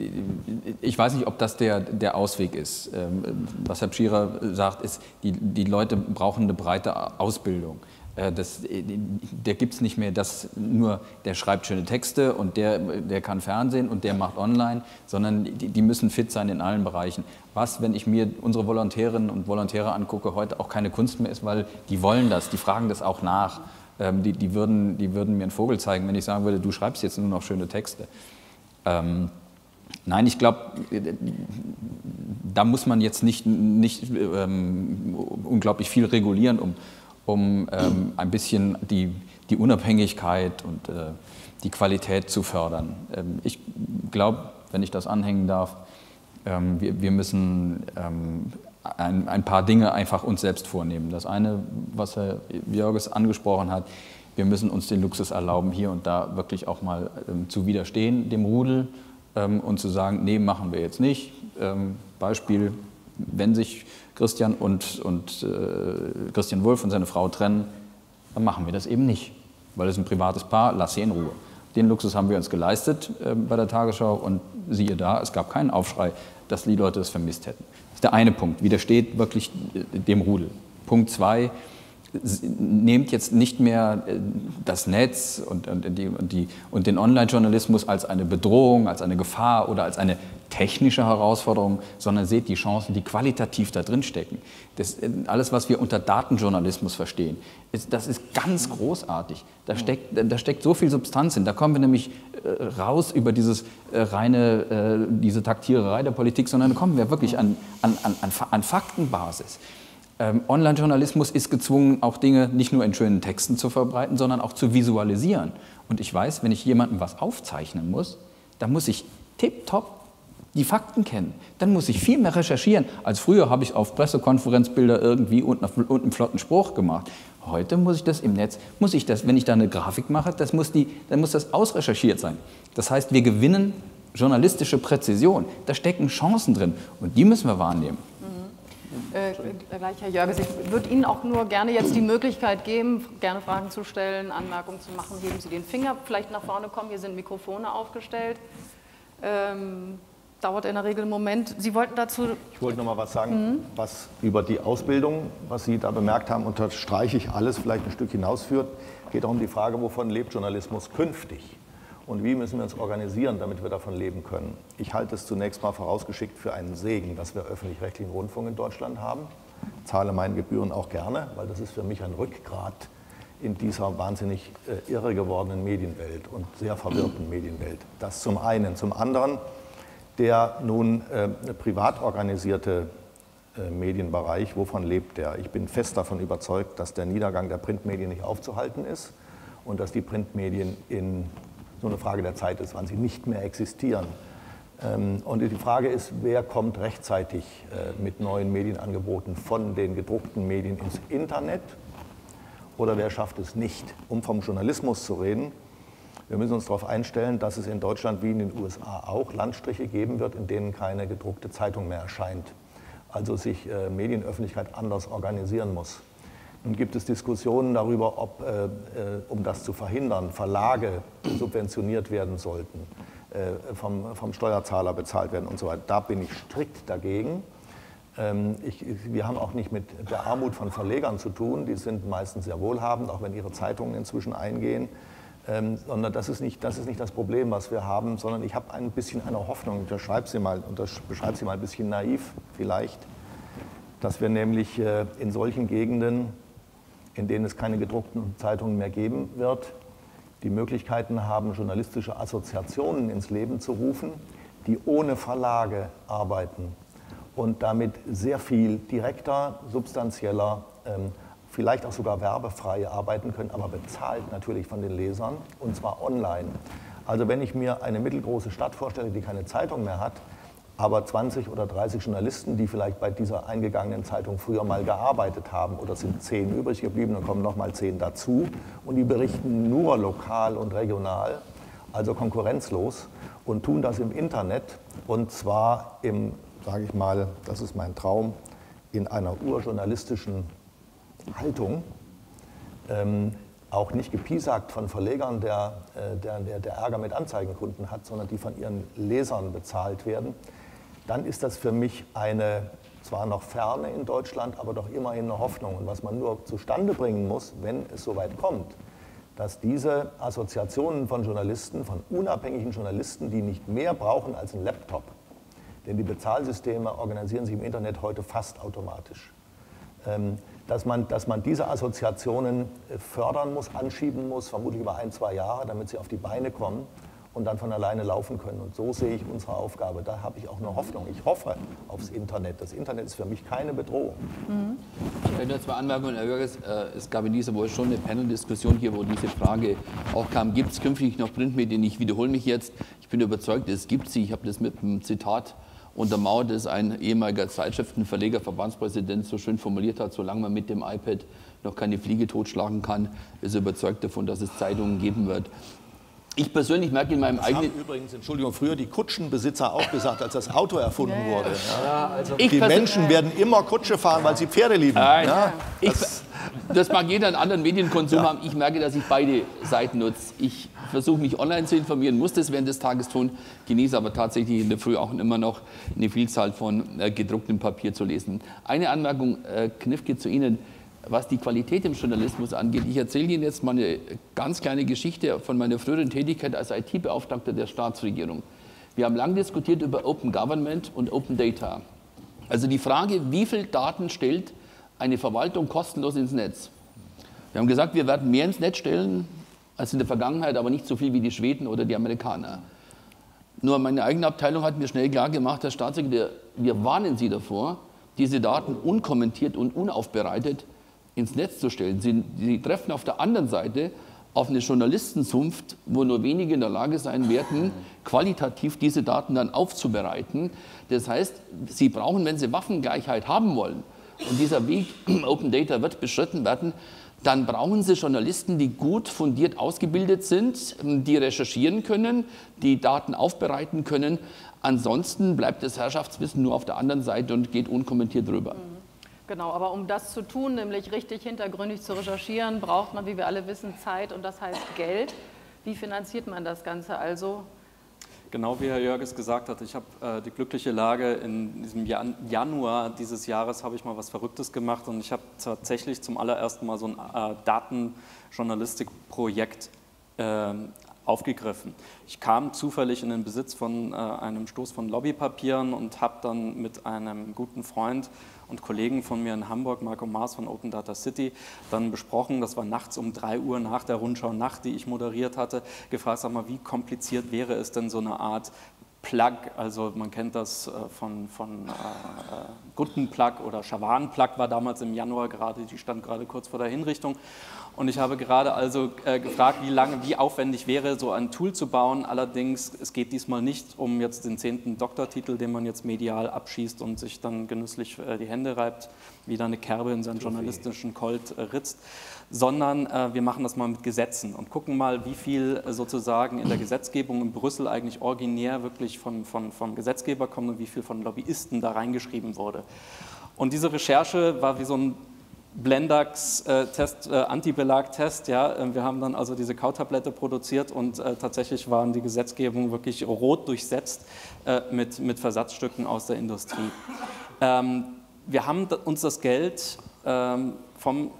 ich weiß nicht, ob das der, der Ausweg ist. Ähm, was Herr Pschierer sagt, ist, die, die Leute brauchen eine breite Ausbildung. Äh, das, der gibt es nicht mehr, dass nur der schreibt schöne Texte und der, der kann Fernsehen und der macht online, sondern die, die müssen fit sein in allen Bereichen. Was, wenn ich mir unsere Volontärinnen und Volontäre angucke, heute auch keine Kunst mehr ist, weil die wollen das, die fragen das auch nach. Ähm, die, die, würden, die würden mir einen Vogel zeigen, wenn ich sagen würde, du schreibst jetzt nur noch schöne Texte. Ähm, nein, ich glaube, da muss man jetzt nicht, nicht ähm, unglaublich viel regulieren, um, um ähm, ein bisschen die, die Unabhängigkeit und äh, die Qualität zu fördern. Ähm, ich glaube, wenn ich das anhängen darf, ähm, wir, wir, müssen ähm, ein, ein, paar Dinge einfach uns selbst vornehmen. Das eine, was Herr Jörges angesprochen hat, wir müssen uns den Luxus erlauben, hier und da wirklich auch mal ähm, zu widerstehen, dem Rudel ähm, und zu sagen, nee, machen wir jetzt nicht. Beispiel, wenn sich Christian und, und äh, Christian Wulff und seine Frau trennen, dann machen wir das eben nicht, weil es ein privates Paar, lass sie in Ruhe. Den Luxus haben wir uns geleistet äh, bei der Tagesschau und siehe da, es gab keinen Aufschrei, dass die Leute es vermisst hätten. Das ist der eine Punkt, widersteht wirklich äh, dem Rudel. Punkt zwei, nehmt jetzt nicht mehr äh, das Netz und, und, die, und, die, und den Online-Journalismus als eine Bedrohung, als eine Gefahr oder als eine technische Herausforderung, sondern seht die Chancen, die qualitativ da drin stecken. Das, äh, alles, was wir unter Datenjournalismus verstehen, ist, das ist ganz großartig. Da steckt, da steckt so viel Substanz hin. Da kommen wir nämlich äh, raus über dieses äh, reine, äh, diese Taktiererei der Politik, sondern da kommen wir wirklich an, an, an, an Faktenbasis. Ähm, Online-Journalismus ist gezwungen, auch Dinge nicht nur in schönen Texten zu verbreiten, sondern auch zu visualisieren. Und ich weiß, wenn ich jemandem was aufzeichnen muss, dann muss ich tipptopp die Fakten kennen. Dann muss ich viel mehr recherchieren. Als früher habe ich auf Pressekonferenzbilder irgendwie und einen flotten Spruch gemacht. Heute muss ich das im Netz, muss ich das, wenn ich da eine Grafik mache, das muss die, dann muss das ausrecherchiert sein. Das heißt, wir gewinnen journalistische Präzision. Da stecken Chancen drin und die müssen wir wahrnehmen. Äh, gleich, Herr Jörges, ich würde Ihnen auch nur gerne jetzt die Möglichkeit geben, gerne Fragen zu stellen, Anmerkungen zu machen. Heben Sie den Finger, vielleicht nach vorne kommen, hier sind Mikrofone aufgestellt. Ähm, dauert in der Regel einen Moment. Sie wollten dazu. Ich wollte noch mal was sagen, mhm. was über die Ausbildung, was Sie da bemerkt haben, unterstreiche ich alles, vielleicht ein Stück hinausführt. Geht auch um die Frage, wovon lebt Journalismus künftig? und wie müssen wir uns organisieren, damit wir davon leben können. Ich halte es zunächst mal vorausgeschickt für einen Segen, dass wir öffentlich-rechtlichen Rundfunk in Deutschland haben. Zahle meine Gebühren auch gerne, weil das ist für mich ein Rückgrat in dieser wahnsinnig äh, irre gewordenen Medienwelt und sehr verwirrten Medienwelt. Das zum einen. Zum anderen der nun äh, privat organisierte äh, Medienbereich, wovon lebt der? Ich bin fest davon überzeugt, dass der Niedergang der Printmedien nicht aufzuhalten ist und dass die Printmedien in nur eine Frage der Zeit ist, wann sie nicht mehr existieren, Ähm, und die Frage ist, wer kommt rechtzeitig äh, mit neuen Medienangeboten von den gedruckten Medien ins Internet oder wer schafft es nicht? Um vom Journalismus zu reden, wir müssen uns darauf einstellen, dass es in Deutschland wie in den USA auch Landstriche geben wird, in denen keine gedruckte Zeitung mehr erscheint. Also sich äh, Medienöffentlichkeit anders organisieren muss. Nun gibt es Diskussionen darüber, ob, äh, äh, um das zu verhindern, Verlage subventioniert werden sollten, äh, vom, vom Steuerzahler bezahlt werden und so weiter. Da bin ich strikt dagegen. Ähm, ich, wir haben auch nicht mit der Armut von Verlegern zu tun, die sind meistens sehr wohlhabend, auch wenn ihre Zeitungen inzwischen eingehen. Ähm, sondern das ist, nicht, das ist nicht das Problem, was wir haben, sondern ich habe ein bisschen eine Hoffnung, ich sie mal, beschreibe sie mal ein bisschen naiv vielleicht, dass wir nämlich äh, in solchen Gegenden, in denen es keine gedruckten Zeitungen mehr geben wird, die Möglichkeiten haben, journalistische Assoziationen ins Leben zu rufen, die ohne Verlage arbeiten und damit sehr viel direkter, substanzieller ähm, vielleicht auch sogar werbefrei arbeiten können, aber bezahlt natürlich von den Lesern und zwar online. Also wenn ich mir eine mittelgroße Stadt vorstelle, die keine Zeitung mehr hat, aber 20 oder 30 Journalisten, die vielleicht bei dieser eingegangenen Zeitung früher mal gearbeitet haben oder sind 10 übrig geblieben und kommen nochmal 10 dazu und die berichten nur lokal und regional, also konkurrenzlos und tun das im Internet und zwar im, sage ich mal, das ist mein Traum, in einer urjournalistischen Haltung, ähm, auch nicht gepiesackt von Verlegern, der, äh, der, der, der Ärger mit Anzeigenkunden hat, sondern die von ihren Lesern bezahlt werden, dann ist das für mich eine zwar noch ferne in Deutschland, aber doch immerhin eine Hoffnung. Und was man nur zustande bringen muss, wenn es soweit kommt, dass diese Assoziationen von Journalisten, von unabhängigen Journalisten, die nicht mehr brauchen als einen Laptop, denn die Bezahlsysteme organisieren sich im Internet heute fast automatisch, ähm, dass man, dass man diese Assoziationen äh, fördern muss, anschieben muss, vermutlich über ein, zwei Jahre, damit sie auf die Beine kommen und dann von alleine laufen können. Und so sehe ich unsere Aufgabe. Da habe ich auch eine Hoffnung. Ich hoffe aufs Internet. Das Internet ist für mich keine Bedrohung. Mhm. Ich hätte nur zwei Anmerkungen, Herr Jürgens. Äh, es gab in dieser Woche schon eine Panel-Diskussion hier, wo diese Frage auch kam, gibt es künftig noch Printmedien? Ich wiederhole mich jetzt. Ich bin überzeugt, es gibt sie. Ich habe das mit einem Zitat untermauert ist ein ehemaliger Zeitschriftenverleger, Verbandspräsident so schön formuliert hat, solange man mit dem iPad noch keine Fliege totschlagen kann, ist er überzeugt davon, dass es Zeitungen geben wird. Ich persönlich merke in meinem das eigenen. Haben übrigens, Entschuldigung, früher die Kutschenbesitzer auch gesagt, als das Auto erfunden ja, wurde. Ja, also die Menschen werden immer Kutsche fahren, weil sie Pferde lieben. Nein, ja, das, das, mag jeder einen anderen Medienkonsum haben. Ich merke, dass ich beide Seiten nutze. Ich versuche mich online zu informieren, muss das während des Tages tun, genieße aber tatsächlich in der Früh auch immer noch eine Vielzahl von äh, gedrucktem Papier zu lesen. Eine Anmerkung, äh, Knifke, zu Ihnen, was die Qualität im Journalismus angeht. Ich erzähle Ihnen jetzt mal eine ganz kleine Geschichte von meiner früheren Tätigkeit als IT-Beauftragter der Staatsregierung. Wir haben lange diskutiert über Open Government und Open Data. Also die Frage, wie viel Daten stellt eine Verwaltung kostenlos ins Netz? Wir haben gesagt, wir werden mehr ins Netz stellen, als in der Vergangenheit, aber nicht so viel wie die Schweden oder die Amerikaner. Nur meine eigene Abteilung hat mir schnell klar gemacht, Herr Staatssekretär, wir warnen Sie davor, diese Daten unkommentiert und unaufbereitet ins Netz zu stellen. Sie, Sie treffen auf der anderen Seite auf eine Journalistenzunft, wo nur wenige in der Lage sein werden, qualitativ diese Daten dann aufzubereiten. Das heißt, Sie brauchen, wenn Sie Waffengleichheit haben wollen, und dieser Weg Open Data wird beschritten werden, dann brauchen Sie Journalisten, die gut fundiert ausgebildet sind, die recherchieren können, die Daten aufbereiten können. Ansonsten bleibt das Herrschaftswissen nur auf der anderen Seite und geht unkommentiert drüber. Mhm. Genau, aber um das zu tun, nämlich richtig hintergründig zu recherchieren, braucht man, wie wir alle wissen, Zeit und das heißt Geld. Wie finanziert man das Ganze also? Genau wie Herr Jörges gesagt hat, ich habe äh, die glückliche Lage, in diesem Jan Januar dieses Jahres habe ich mal was Verrücktes gemacht und ich habe tatsächlich zum allerersten Mal so ein äh, Datenjournalistikprojekt äh, aufgegriffen. Ich kam zufällig in den Besitz von äh, einem Stoß von Lobbypapieren und habe dann mit einem guten Freund und Kollegen von mir in Hamburg, Marco Maas von Open Data City, dann besprochen, das war nachts um 3 Uhr nach der Rundschau Nacht, die ich moderiert hatte, gefragt, sag mal, wie kompliziert wäre es denn so eine Art Plug, also man kennt das äh, von, von äh, Gutten Plug oder Schawan Plug war damals im Januar gerade, die stand gerade kurz vor der Hinrichtung. Und ich habe gerade also äh, gefragt, wie lange, wie aufwendig wäre, so ein Tool zu bauen. Allerdings, es geht diesmal nicht um jetzt den zehnten Doktortitel, den man jetzt medial abschießt und sich dann genüsslich äh, die Hände reibt, wieder eine Kerbe in seinen journalistischen Colt äh, ritzt, sondern äh, wir machen das mal mit Gesetzen und gucken mal, wie viel äh, sozusagen in der Gesetzgebung in Brüssel eigentlich originär wirklich von, von, vom Gesetzgeber kommt und wie viel von Lobbyisten da reingeschrieben wurde. Und diese Recherche war wie so ein Blendax-Test, äh, Antibelag-Test. Ja. Ähm, wir haben dann also diese Kautablette produziert und äh, tatsächlich waren die Gesetzgebungen wirklich rot durchsetzt äh, mit, mit Versatzstücken aus der Industrie. Ähm, wir haben uns das Geld ähm, vom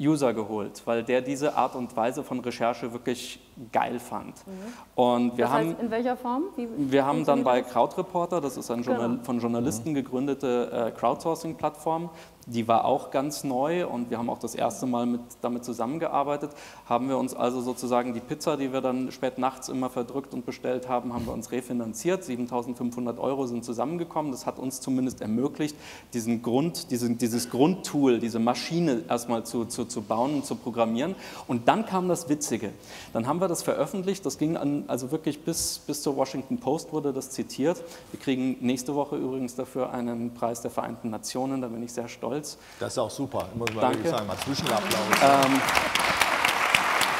User geholt, weil der diese Art und Weise von Recherche wirklich geil fand. Mhm. Und wir das haben, heißt, in welcher Form? Wie, wir haben dann bei Crowdreporter, das ist eine genau. von Journalisten gegründete äh, Crowdsourcing-Plattform, die war auch ganz neu und wir haben auch das erste Mal mit, damit zusammengearbeitet. Haben wir uns also sozusagen die Pizza, die wir dann spät nachts immer verdrückt und bestellt haben, haben wir uns refinanziert. 7.500 Euro sind zusammengekommen. Das hat uns zumindest ermöglicht, diesen Grund, diesen, dieses Grundtool, diese Maschine erstmal zu, zu, zu bauen und zu programmieren. Und dann kam das Witzige. Dann haben wir das veröffentlicht. Das ging an, also wirklich bis, bis zur Washington Post wurde das zitiert. Wir kriegen nächste Woche übrigens dafür einen Preis der Vereinten Nationen. Da bin ich sehr stolz. Das ist auch super, muss man Danke. wirklich sagen. Mal Zwischenapplaus. Ähm,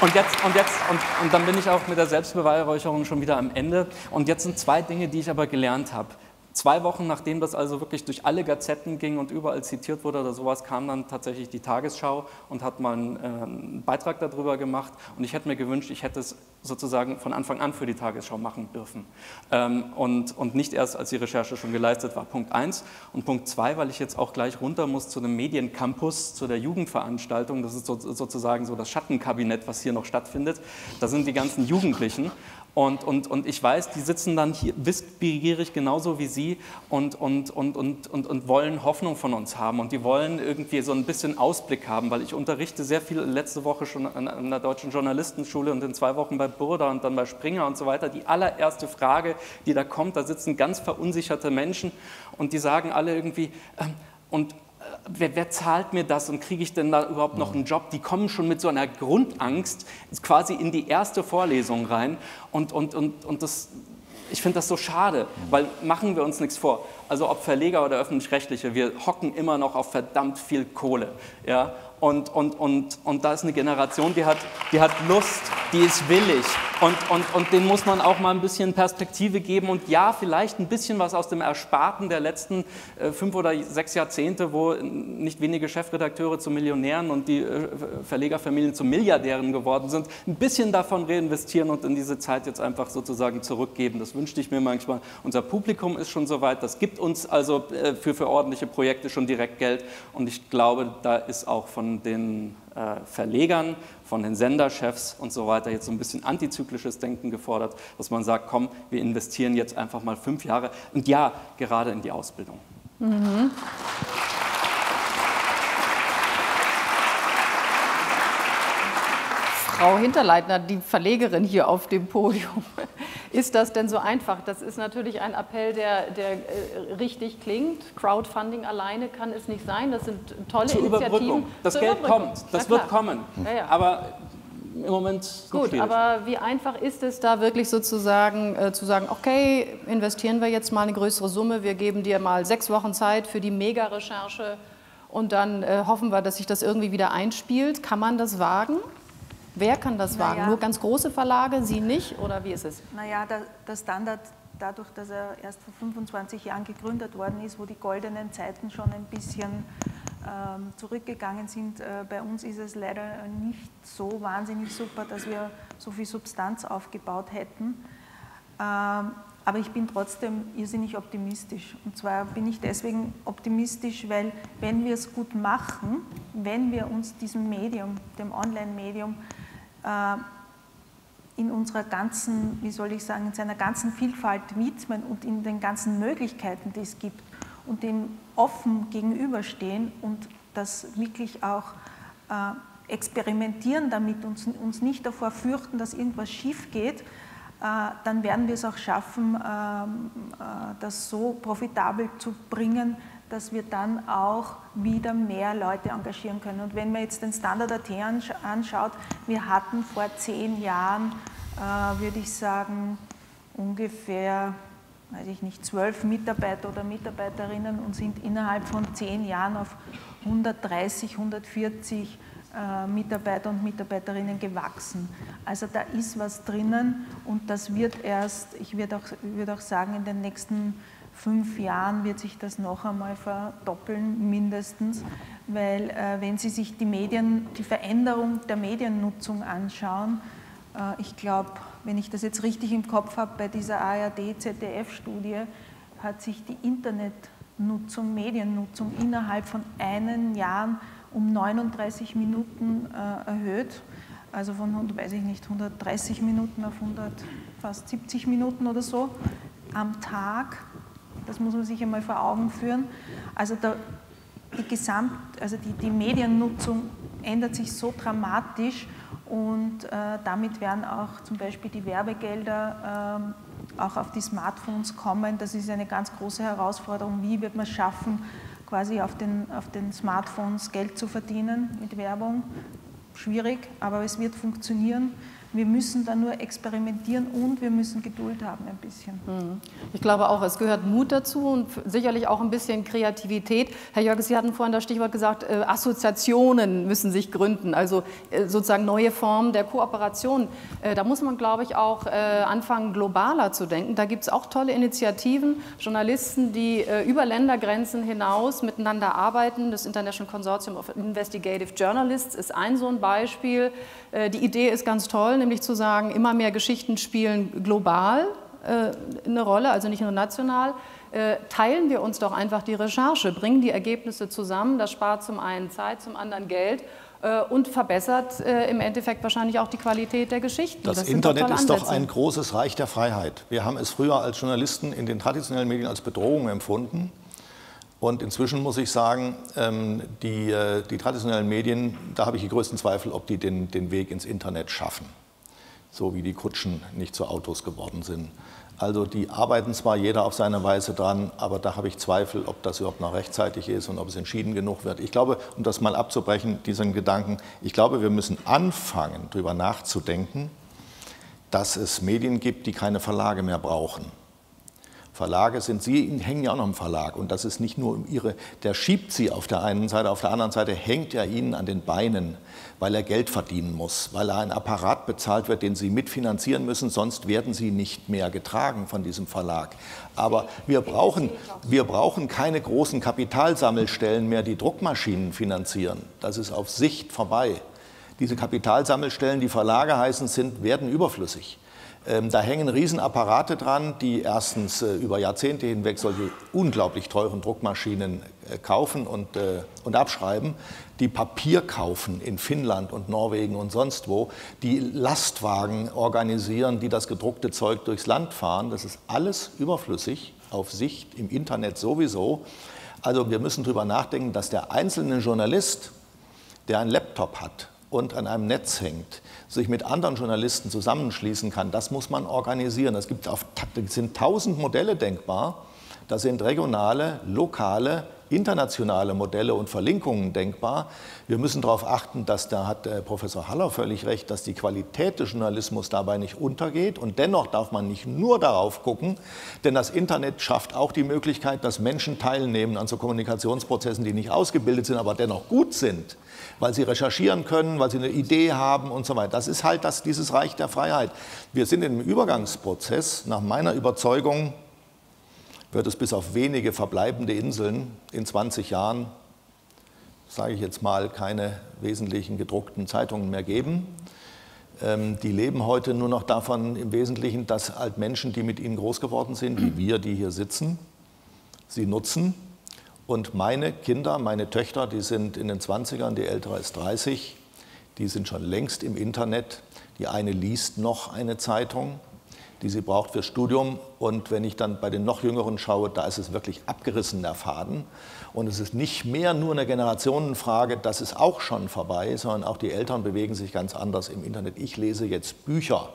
und jetzt, und jetzt, und, und dann bin ich auch mit der Selbstbeweihräucherung schon wieder am Ende. Und jetzt sind zwei Dinge, die ich aber gelernt habe. Zwei Wochen nachdem das also wirklich durch alle Gazetten ging und überall zitiert wurde oder sowas, kam dann tatsächlich die Tagesschau und hat mal einen, äh, Beitrag darüber gemacht. Und ich hätte mir gewünscht, ich hätte es sozusagen von Anfang an für die Tagesschau machen dürfen. Ähm, und, und nicht erst, als die Recherche schon geleistet war. Punkt eins. Und Punkt zwei, weil ich jetzt auch gleich runter muss zu dem Mediencampus, zu der Jugendveranstaltung. Das ist so, sozusagen so das Schattenkabinett, was hier noch stattfindet. Da sind die ganzen Jugendlichen. Und, und, und ich weiß, die sitzen dann hier wissbegierig genauso wie Sie und, und, und, und, und, und wollen Hoffnung von uns haben. Und die wollen irgendwie so ein bisschen Ausblick haben, weil ich unterrichte sehr viel letzte Woche schon an, an der Deutschen Journalistenschule und in zwei Wochen bei Burda und dann bei Springer und so weiter. Die allererste Frage, die da kommt, da sitzen ganz verunsicherte Menschen und die sagen alle irgendwie, ähm, und wer, wer, zahlt mir das und kriege ich denn da überhaupt noch einen Job? Die kommen schon mit so einer Grundangst quasi in die erste Vorlesung rein und, und, und, und das, ich finde das so schade, weil machen wir uns nichts vor. Also ob Verleger oder öffentlich-rechtliche, wir hocken immer noch auf verdammt viel Kohle. Ja? Und, und, und, und da ist eine Generation, die hat, die hat Lust, die ist willig. Und, und, und denen muss man auch mal ein bisschen Perspektive geben. Und ja, vielleicht ein bisschen was aus dem Ersparten der letzten äh, fünf oder sechs Jahrzehnte, wo nicht wenige Chefredakteure zu Millionären und die äh, Verlegerfamilien zu Milliardären geworden sind, ein bisschen davon reinvestieren und in diese Zeit jetzt einfach sozusagen zurückgeben. Das wünschte ich mir manchmal. Unser Publikum ist schon soweit. Das gibt uns also äh, für, für ordentliche Projekte schon direkt Geld. Und ich glaube, da ist auch von von den äh, Verlegern, von den Senderchefs und so weiter jetzt so ein bisschen antizyklisches Denken gefordert, dass man sagt, komm, wir investieren jetzt einfach mal fünf Jahre und ja, gerade in die Ausbildung. Mhm. Frau Hinterleitner, die Verlegerin hier auf dem Podium. Ist das denn so einfach? Das ist natürlich ein Appell, der, der äh, richtig klingt. Crowdfunding alleine kann es nicht sein. Das sind tolle Zur Initiativen. Überbrückung. Das Zur Geld Überbrückung. kommt, das wird kommen. Ja, ja. Aber im Moment Gut, schwierig. aber wie einfach ist es da wirklich sozusagen äh, zu sagen, okay, investieren wir jetzt mal eine größere Summe, wir geben dir mal sechs Wochen Zeit für die Mega-Recherche und dann äh, hoffen wir, dass sich das irgendwie wieder einspielt. Kann man das wagen? Wer kann das wagen? Naja. Nur ganz große Verlage, Sie nicht? Oder wie ist es? Naja, der, der Standard, dadurch, dass er erst vor 25 Jahren gegründet worden ist, wo die goldenen Zeiten schon ein bisschen ähm, zurückgegangen sind, äh, bei uns ist es leider nicht so wahnsinnig super, dass wir so viel Substanz aufgebaut hätten. Ähm, aber ich bin trotzdem irrsinnig optimistisch. Und zwar bin ich deswegen optimistisch, weil wenn wir es gut machen, wenn wir uns diesem Medium, dem Online-Medium, in unserer ganzen, wie soll ich sagen, in seiner ganzen Vielfalt widmen und in den ganzen Möglichkeiten, die es gibt und dem offen gegenüberstehen und das wirklich auch äh, experimentieren damit, uns, uns nicht davor fürchten, dass irgendwas schief geht, dann werden wir es auch schaffen, ähm, das so profitabel zu bringen, dass wir dann auch wieder mehr Leute engagieren können. Und wenn man jetzt den Standard AT anschaut, wir hatten vor zehn Jahren, würde ich sagen, ungefähr weiß ich nicht, zwölf Mitarbeiter oder Mitarbeiterinnen und sind innerhalb von zehn Jahren auf 130, 140 äh, Mitarbeiter und Mitarbeiterinnen gewachsen. Also da ist was drinnen und das wird erst, ich würde auch, würd auch sagen, in den nächsten fünf Jahren wird sich das noch einmal verdoppeln, mindestens, weil äh, wenn Sie sich die Medien, die Veränderung der Mediennutzung anschauen, äh, ich glaube, wenn ich das jetzt richtig im Kopf habe, bei dieser ARD-ZDF-Studie hat sich die Internetnutzung, Mediennutzung innerhalb von einem Jahr um 39 Minuten äh, erhöht. Also von, weiß ich nicht, 130 Minuten auf 100, fast 70 Minuten oder so am Tag. Das muss man sich einmal vor Augen führen. Also der, die Gesamt, also die, die Mediennutzung ändert sich so dramatisch und äh, damit werden auch zum Beispiel die Werbegelder äh, auch auf die Smartphones kommen. Das ist eine ganz große Herausforderung. Wie wird man es schaffen, quasi auf den, auf den Smartphones Geld zu verdienen mit Werbung? Schwierig, aber es wird funktionieren. Wir müssen da nur experimentieren und wir müssen Geduld haben ein bisschen. Mhm. Ich glaube auch, es gehört Mut dazu und sicherlich auch ein bisschen Kreativität. Herr Jörges, Sie hatten vorhin das Stichwort gesagt, äh, Assoziationen müssen sich gründen, also äh, sozusagen neue Formen der Kooperation. Äh, da muss man, glaube ich, auch anfangen, globaler zu denken. Da gibt es auch tolle Initiativen, Journalisten, die über Ländergrenzen hinaus miteinander arbeiten. Das International Consortium of Investigative Journalists ist ein so ein Beispiel. Die Idee ist ganz toll, nämlich zu sagen, immer mehr Geschichten spielen global äh, eine Rolle, also nicht nur national. Äh, teilen wir uns doch einfach die Recherche, bringen die Ergebnisse zusammen, das spart zum einen Zeit, zum anderen Geld äh, und verbessert im Endeffekt wahrscheinlich auch die Qualität der Geschichten. Das, das Internet ist doch ein großes Reich der Freiheit. Wir haben es früher als Journalisten in den traditionellen Medien als Bedrohung empfunden. Und inzwischen muss ich sagen, ähm, die, die traditionellen Medien, da habe ich die größten Zweifel, ob die den, den Weg ins Internet schaffen so wie die Kutschen nicht zu Autos geworden sind. Also die arbeiten zwar jeder auf seine Weise dran, aber da habe ich Zweifel, ob das überhaupt noch rechtzeitig ist und ob es entschieden genug wird. Ich glaube, um das mal abzubrechen, diesen Gedanken, ich glaube, wir müssen anfangen, darüber nachzudenken, dass es Medien gibt, die keine Verlage mehr brauchen. Verlage sind, Sie hängen ja auch noch im Verlag und das ist nicht nur Ihre, der schiebt Sie auf der einen Seite, auf der anderen Seite hängt er Ihnen an den Beinen, weil er Geld verdienen muss, weil er ein Apparat bezahlt wird, den Sie mitfinanzieren müssen, sonst werden Sie nicht mehr getragen von diesem Verlag. Aber wir brauchen, wir brauchen keine großen Kapitalsammelstellen mehr, die Druckmaschinen finanzieren. Das ist auf Sicht vorbei. Diese Kapitalsammelstellen, die Verlage heißen sind, werden überflüssig. Ähm, da hängen Riesenapparate dran, die erstens äh, über Jahrzehnte hinweg solche unglaublich teuren Druckmaschinen äh, kaufen und, äh, und abschreiben, die Papier kaufen in Finnland und Norwegen und sonst wo, die Lastwagen organisieren, die das gedruckte Zeug durchs Land fahren. Das ist alles überflüssig, auf Sicht, im Internet sowieso. Also wir müssen darüber nachdenken, dass der einzelne Journalist, der einen Laptop hat und an einem Netz hängt, sich mit anderen Journalisten zusammenschließen kann, das muss man organisieren. Es sind tausend Modelle denkbar. Da sind regionale, lokale, internationale Modelle und Verlinkungen denkbar. Wir müssen darauf achten, dass da hat äh, Professor Haller völlig recht, dass die Qualität des Journalismus dabei nicht untergeht. Und dennoch darf man nicht nur darauf gucken, denn das Internet schafft auch die Möglichkeit, dass Menschen teilnehmen an so Kommunikationsprozessen, die nicht ausgebildet sind, aber dennoch gut sind weil sie recherchieren können, weil sie eine Idee haben und so weiter. Das ist halt das, dieses Reich der Freiheit. Wir sind im Übergangsprozess. Nach meiner Überzeugung wird es bis auf wenige verbleibende Inseln in 20 Jahren, sage ich jetzt mal, keine wesentlichen gedruckten Zeitungen mehr geben. Ähm, die leben heute nur noch davon im Wesentlichen, dass halt Menschen, die mit ihnen groß geworden sind, wie wir, die hier sitzen, sie nutzen und meine Kinder, meine Töchter, die sind in den 20ern, die ältere ist 30, die sind schon längst im Internet. Die eine liest noch eine Zeitung, die sie braucht fürs Studium. Und wenn ich dann bei den noch Jüngeren schaue, da ist es wirklich abgerissen, der Faden. Und es ist nicht mehr nur eine Generationenfrage, das ist auch schon vorbei, sondern auch die Eltern bewegen sich ganz anders im Internet. Ich lese jetzt Bücher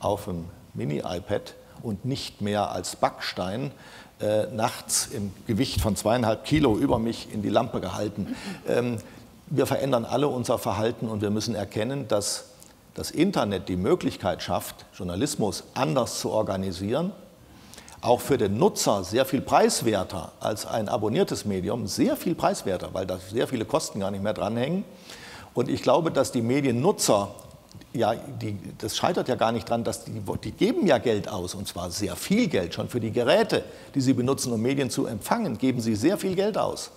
auf dem Mini-iPad und nicht mehr als Backstein äh, nachts im Gewicht von zweieinhalb Kilo über mich in die Lampe gehalten. Ähm, wir verändern alle unser Verhalten und wir müssen erkennen, dass das Internet die Möglichkeit schafft, Journalismus anders zu organisieren, auch für den Nutzer sehr viel preiswerter als ein abonniertes Medium, sehr viel preiswerter, weil da sehr viele Kosten gar nicht mehr dranhängen. Und ich glaube, dass die Mediennutzer, ja, die, das scheitert ja gar nicht dran, dass die, die geben ja Geld aus, und zwar sehr viel Geld. Schon für die Geräte, die sie benutzen, um Medien zu empfangen, geben sie sehr viel Geld aus.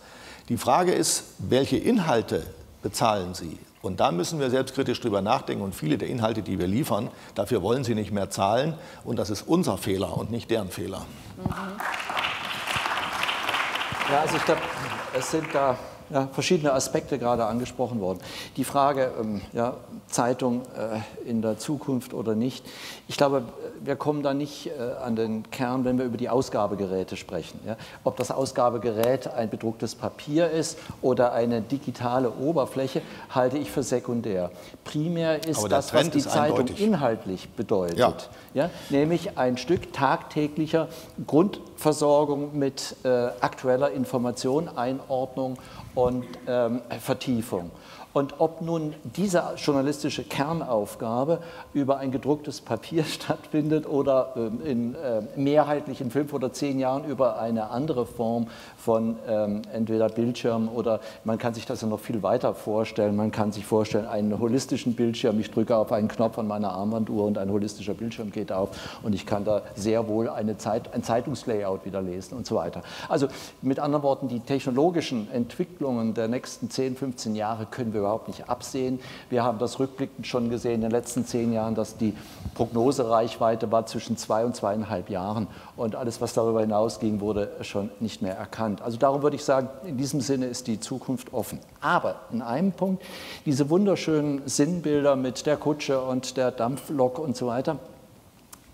Die Frage ist, welche Inhalte bezahlen sie? Und da müssen wir selbstkritisch drüber nachdenken. Und viele der Inhalte, die wir liefern, dafür wollen sie nicht mehr zahlen. Und das ist unser Fehler und nicht deren Fehler. Ja, also ich glaube, es sind da ja, verschiedene Aspekte gerade angesprochen worden. Die Frage, ähm, ja, Zeitung äh, in der Zukunft oder nicht, ich glaube, wir kommen da nicht äh, an den Kern, wenn wir über die Ausgabegeräte sprechen. Ja. Ob das Ausgabegerät ein bedrucktes Papier ist oder eine digitale Oberfläche, halte ich für sekundär. Primär ist das, was die Zeitung eindeutig. inhaltlich bedeutet. Ja. Ja, nämlich ein Stück tagtäglicher Grundversorgung mit äh, aktueller Information, Einordnung und ähm, Vertiefung. Und ob nun diese journalistische Kernaufgabe über ein gedrucktes Papier stattfindet oder ähm, in äh, mehrheitlich in fünf oder zehn Jahren über eine andere Form von ähm, entweder Bildschirm oder man kann sich das ja noch viel weiter vorstellen. Man kann sich vorstellen, einen holistischen Bildschirm. Ich drücke auf einen Knopf an meiner Armbanduhr und ein holistischer Bildschirm geht auf und ich kann da sehr wohl eine Zeit, ein Zeitungslayout wieder lesen und so weiter. Also mit anderen Worten, die technologischen Entwicklungen der nächsten 10, 15 Jahre können wir überhaupt nicht absehen. Wir haben das rückblickend schon gesehen in den letzten zehn Jahren, dass die Prognosereichweite war zwischen zwei und zweieinhalb Jahren und alles, was darüber hinausging, wurde schon nicht mehr erkannt. Also darum würde ich sagen, in diesem Sinne ist die Zukunft offen. Aber in einem Punkt, diese wunderschönen Sinnbilder mit der Kutsche und der Dampflok und so weiter,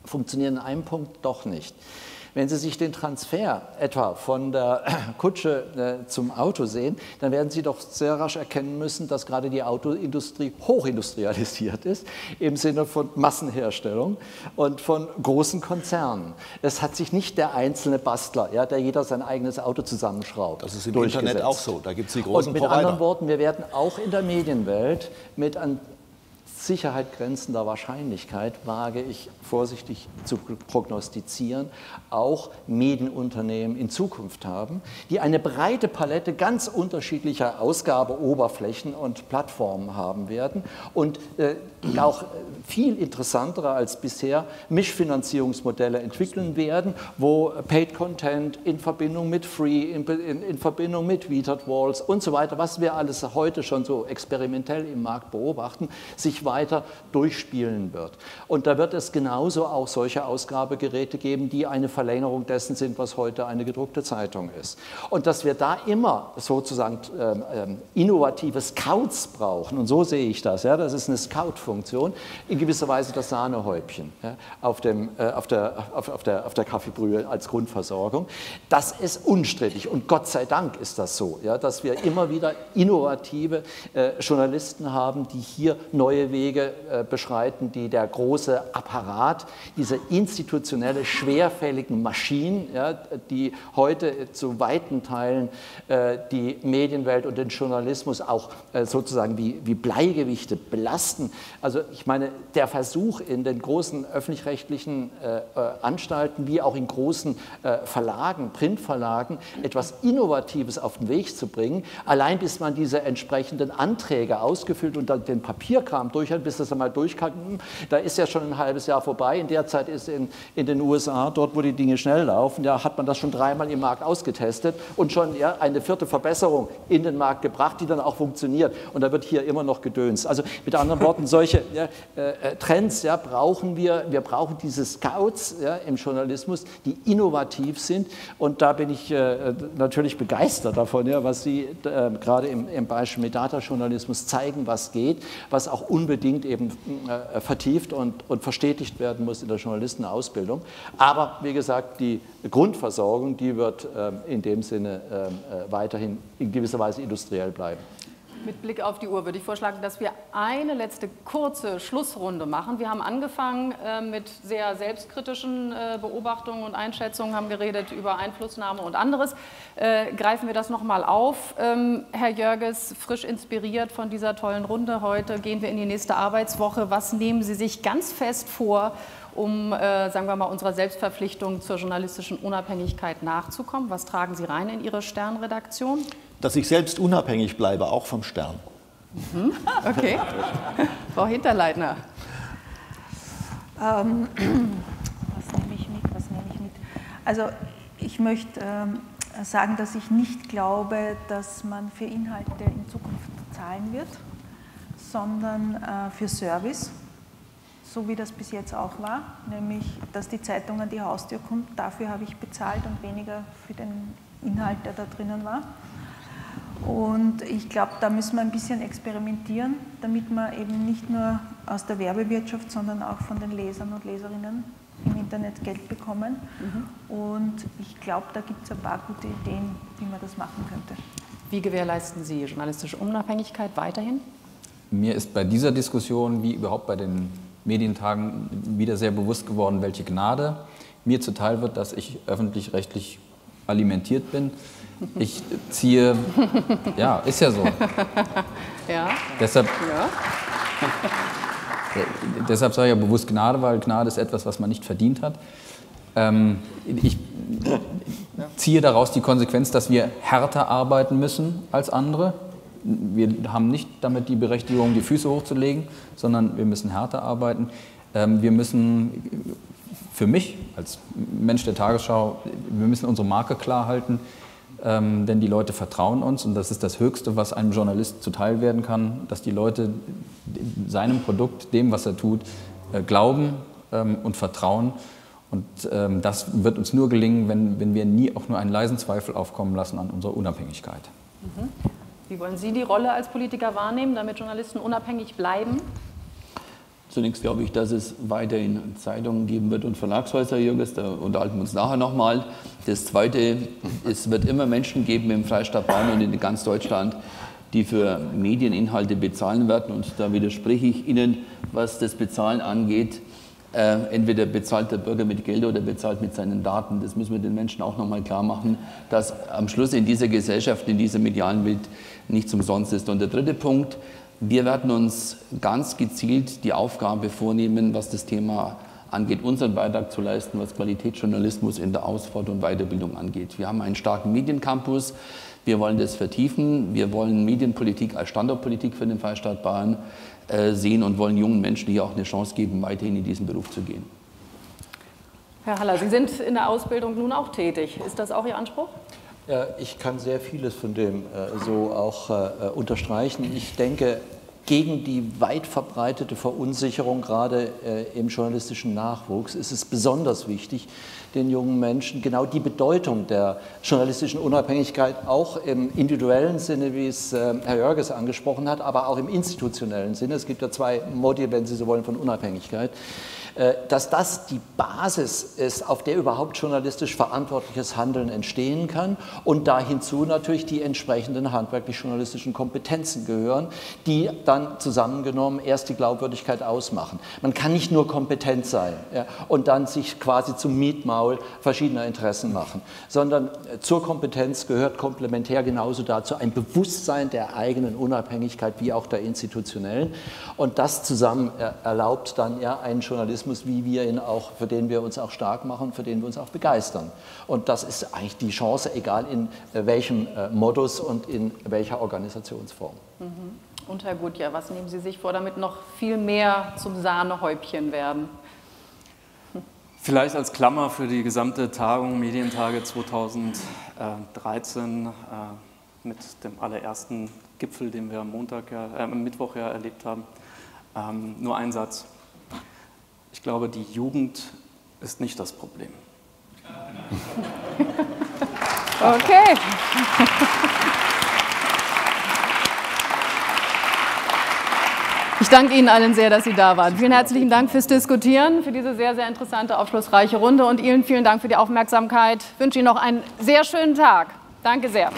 funktionieren in einem Punkt doch nicht. Wenn Sie sich den Transfer etwa von der Kutsche äh, zum Auto sehen, dann werden Sie doch sehr rasch erkennen müssen, dass gerade die Autoindustrie hochindustrialisiert ist im Sinne von Massenherstellung und von großen Konzernen. Es hat sich nicht der einzelne Bastler, ja, der jeder sein eigenes Auto zusammenschraubt. Das ist im Internet auch so. Da gibt es die großen Und mit Provider. anderen Worten, wir werden auch in der Medienwelt mit an Sicherheit grenzender Wahrscheinlichkeit, wage ich vorsichtig zu prognostizieren, auch Medienunternehmen in Zukunft haben, die eine breite Palette ganz unterschiedlicher Ausgabeoberflächen und Plattformen haben werden und äh, auch viel interessantere als bisher Mischfinanzierungsmodelle entwickeln werden, wo Paid Content in Verbindung mit Free, in, in, in Verbindung mit Weeted Walls und so weiter, was wir alles heute schon so experimentell im Markt beobachten, sich weiter durchspielen wird. Und da wird es genauso auch solche Ausgabegeräte geben, die eine Verlängerung dessen sind, was heute eine gedruckte Zeitung ist. Und dass wir da immer sozusagen ähm, ähm, innovative Scouts brauchen, und so sehe ich das, ja, das ist eine Scout-Funktion, in gewisser Weise das Sahnehäubchen ja, auf, dem, äh, auf, der, auf, auf, der, auf der Kaffeebrühe als Grundversorgung, das ist unstrittig. Und Gott sei Dank ist das so, ja, dass wir immer wieder innovative äh, Journalisten haben, die hier neue Wege äh, beschreiten, die der große Apparat, diese institutionelle, schwerfälligen Maschinen, ja, die heute zu weiten Teilen äh, die Medienwelt und den Journalismus auch äh, sozusagen wie, wie Bleigewichte belasten. Also ich meine, der Versuch in den großen öffentlich-rechtlichen äh, Anstalten wie auch in großen Verlagen, Printverlagen, etwas Innovatives auf den Weg zu bringen, allein bis man diese entsprechenden Anträge ausgefüllt und dann den Papierkram durch hat, bis das einmal durchkam, da ist ja schon ein halbes Jahr vorbei. In der Zeit ist in, in den USA, dort wo die Dinge schnell laufen, ja, hat man das schon dreimal im Markt ausgetestet und schon ja, eine vierte Verbesserung in den Markt gebracht, die dann auch funktioniert. Und da wird hier immer noch gedönst. Also mit anderen Worten, solche ja, äh, äh, Trends ja, brauchen wir. Wir brauchen diese Scouts ja, im Journalismus, die innovativ sind. Und da bin ich äh, natürlich begeistert davon, ja, was Sie äh, gerade im, im Beispiel mit Datajournalismus zeigen, was geht, was auch unbedingt eben äh, vertieft und, und verstetigt werden muss in der Journalistenausbildung. Aber wie gesagt, die Grundversorgung, die wird ähm, in dem Sinne ähm, äh, weiterhin in gewisser Weise industriell bleiben. Mit Blick auf die Uhr würde ich vorschlagen, dass wir eine letzte kurze Schlussrunde machen. Wir haben angefangen äh, mit sehr selbstkritischen äh, Beobachtungen und Einschätzungen, haben geredet über Einflussnahme und anderes. Äh, greifen wir das nochmal auf. Ähm, Herr Jörges, frisch inspiriert von dieser tollen Runde heute, gehen wir in die nächste Arbeitswoche. Was nehmen Sie sich ganz fest vor, um, äh, sagen wir mal, unserer Selbstverpflichtung zur journalistischen Unabhängigkeit nachzukommen? Was tragen Sie rein in Ihre Sternredaktion? Dass ich selbst unabhängig bleibe, auch vom Stern. Mhm. Okay. Frau Hinterleitner. Ähm, was nehme ich mit? Was nehme ich mit? Also ich möchte ähm, sagen, dass ich nicht glaube, dass man für Inhalte in Zukunft zahlen wird, sondern äh, für Service so wie das bis jetzt auch war, nämlich dass die Zeitung an die Haustür kommt. Dafür habe ich bezahlt und weniger für den Inhalt, der da drinnen war. Und ich glaube, da müssen wir ein bisschen experimentieren, damit wir eben nicht nur aus der Werbewirtschaft, sondern auch von den Lesern und Leserinnen im Internet Geld bekommen. Mhm. Und ich glaube, da gibt es ein paar gute Ideen, wie man das machen könnte. Wie gewährleisten Sie journalistische Unabhängigkeit weiterhin? Mir ist bei dieser Diskussion, wie überhaupt bei den Medientagen wieder sehr bewusst geworden, welche Gnade mir zuteil wird, dass ich öffentlich-rechtlich alimentiert bin. Ich ziehe, ja, ist ja so. Ja. Deshalb, ja. deshalb sage ich ja bewusst Gnade, weil Gnade ist etwas, was man nicht verdient hat. Ähm, ich ziehe daraus die Konsequenz, dass wir härter arbeiten müssen als andere wir haben nicht damit die Berechtigung, die Füße hochzulegen, sondern wir müssen härter arbeiten. Ähm, wir müssen für mich als Mensch der Tagesschau, wir müssen unsere Marke klar halten, ähm, denn die Leute vertrauen uns und das ist das Höchste, was einem Journalist zuteil werden kann, dass die Leute seinem Produkt, dem, was er tut, äh, glauben ähm, und vertrauen. Und das wird uns nur gelingen, wenn, wenn wir nie auch nur einen leisen Zweifel aufkommen lassen an unserer Unabhängigkeit. Mhm. Wie wollen Sie die Rolle als Politiker wahrnehmen, damit Journalisten unabhängig bleiben? Zunächst glaube ich, dass es weiterhin Zeitungen geben wird und Verlagshäuser, Jürgens, da unterhalten wir uns nachher nochmal. Das Zweite, es wird immer Menschen geben im Freistaat Bayern und in ganz Deutschland, die für Medieninhalte bezahlen werden. Und da widerspreche ich Ihnen, was das Bezahlen angeht. Äh, entweder bezahlt der Bürger mit Geld oder bezahlt mit seinen Daten. Das müssen wir den Menschen auch nochmal klar machen, dass am Schluss in dieser Gesellschaft, in dieser medialen Welt nichts umsonst ist. Und der dritte Punkt, wir werden uns ganz gezielt die Aufgabe vornehmen, was das Thema angeht, unseren Beitrag zu leisten, was Qualitätsjournalismus in der Ausfahrt- und Weiterbildung angeht. Wir haben einen starken Mediencampus. Wir wollen das vertiefen. Wir wollen Medienpolitik als Standortpolitik für den Freistaat Bayern äh, sehen und wollen jungen Menschen hier auch eine Chance geben, weiterhin in diesen Beruf zu gehen. Herr Haller, Sie sind in der Ausbildung nun auch tätig. Ist das auch Ihr Anspruch? Ja, ich kann sehr vieles von dem äh, so auch äh, unterstreichen. Ich denke, gegen die weit verbreitete Verunsicherung gerade äh, im journalistischen Nachwuchs ist es besonders wichtig, den jungen Menschen genau die Bedeutung der journalistischen Unabhängigkeit auch im individuellen Sinne, wie es äh, Herr Jörges angesprochen hat, aber auch im institutionellen Sinne. Es gibt ja zwei Modi, wenn Sie so wollen, von Unabhängigkeit äh, dass das die Basis ist, auf der überhaupt journalistisch verantwortliches Handeln entstehen kann und da hinzu natürlich die entsprechenden handwerklich-journalistischen Kompetenzen gehören, die dann zusammengenommen erst die Glaubwürdigkeit ausmachen. Man kann nicht nur kompetent sein ja, und dann sich quasi zum Mietmaul verschiedener Interessen machen, sondern äh, zur Kompetenz gehört komplementär genauso dazu ein Bewusstsein der eigenen Unabhängigkeit wie auch der institutionellen und das zusammen äh, erlaubt dann ja einen Journalismus Journalismus, wie wir ihn auch, für den wir uns auch stark machen, für den wir uns auch begeistern. Und das ist eigentlich die Chance, egal in äh, welchem äh, Modus und in welcher Organisationsform. Mhm. Und Herr Gutjahr, was nehmen Sie sich vor, damit noch viel mehr zum Sahnehäubchen werden? Vielleicht als Klammer für die gesamte Tagung Medientage 2013 äh, mit dem allerersten Gipfel, den wir am Montag, ja, äh, am Mittwoch ja erlebt haben. Ähm, nur ein Satz. Ich glaube, die Jugend ist nicht das Problem. Okay. Ich danke Ihnen allen sehr, dass Sie da waren. Vielen herzlichen Dank fürs Diskutieren, für diese sehr, sehr interessante, aufschlussreiche Runde und Ihnen vielen Dank für die Aufmerksamkeit. Ich wünsche Ihnen noch einen sehr schönen Tag. Danke sehr.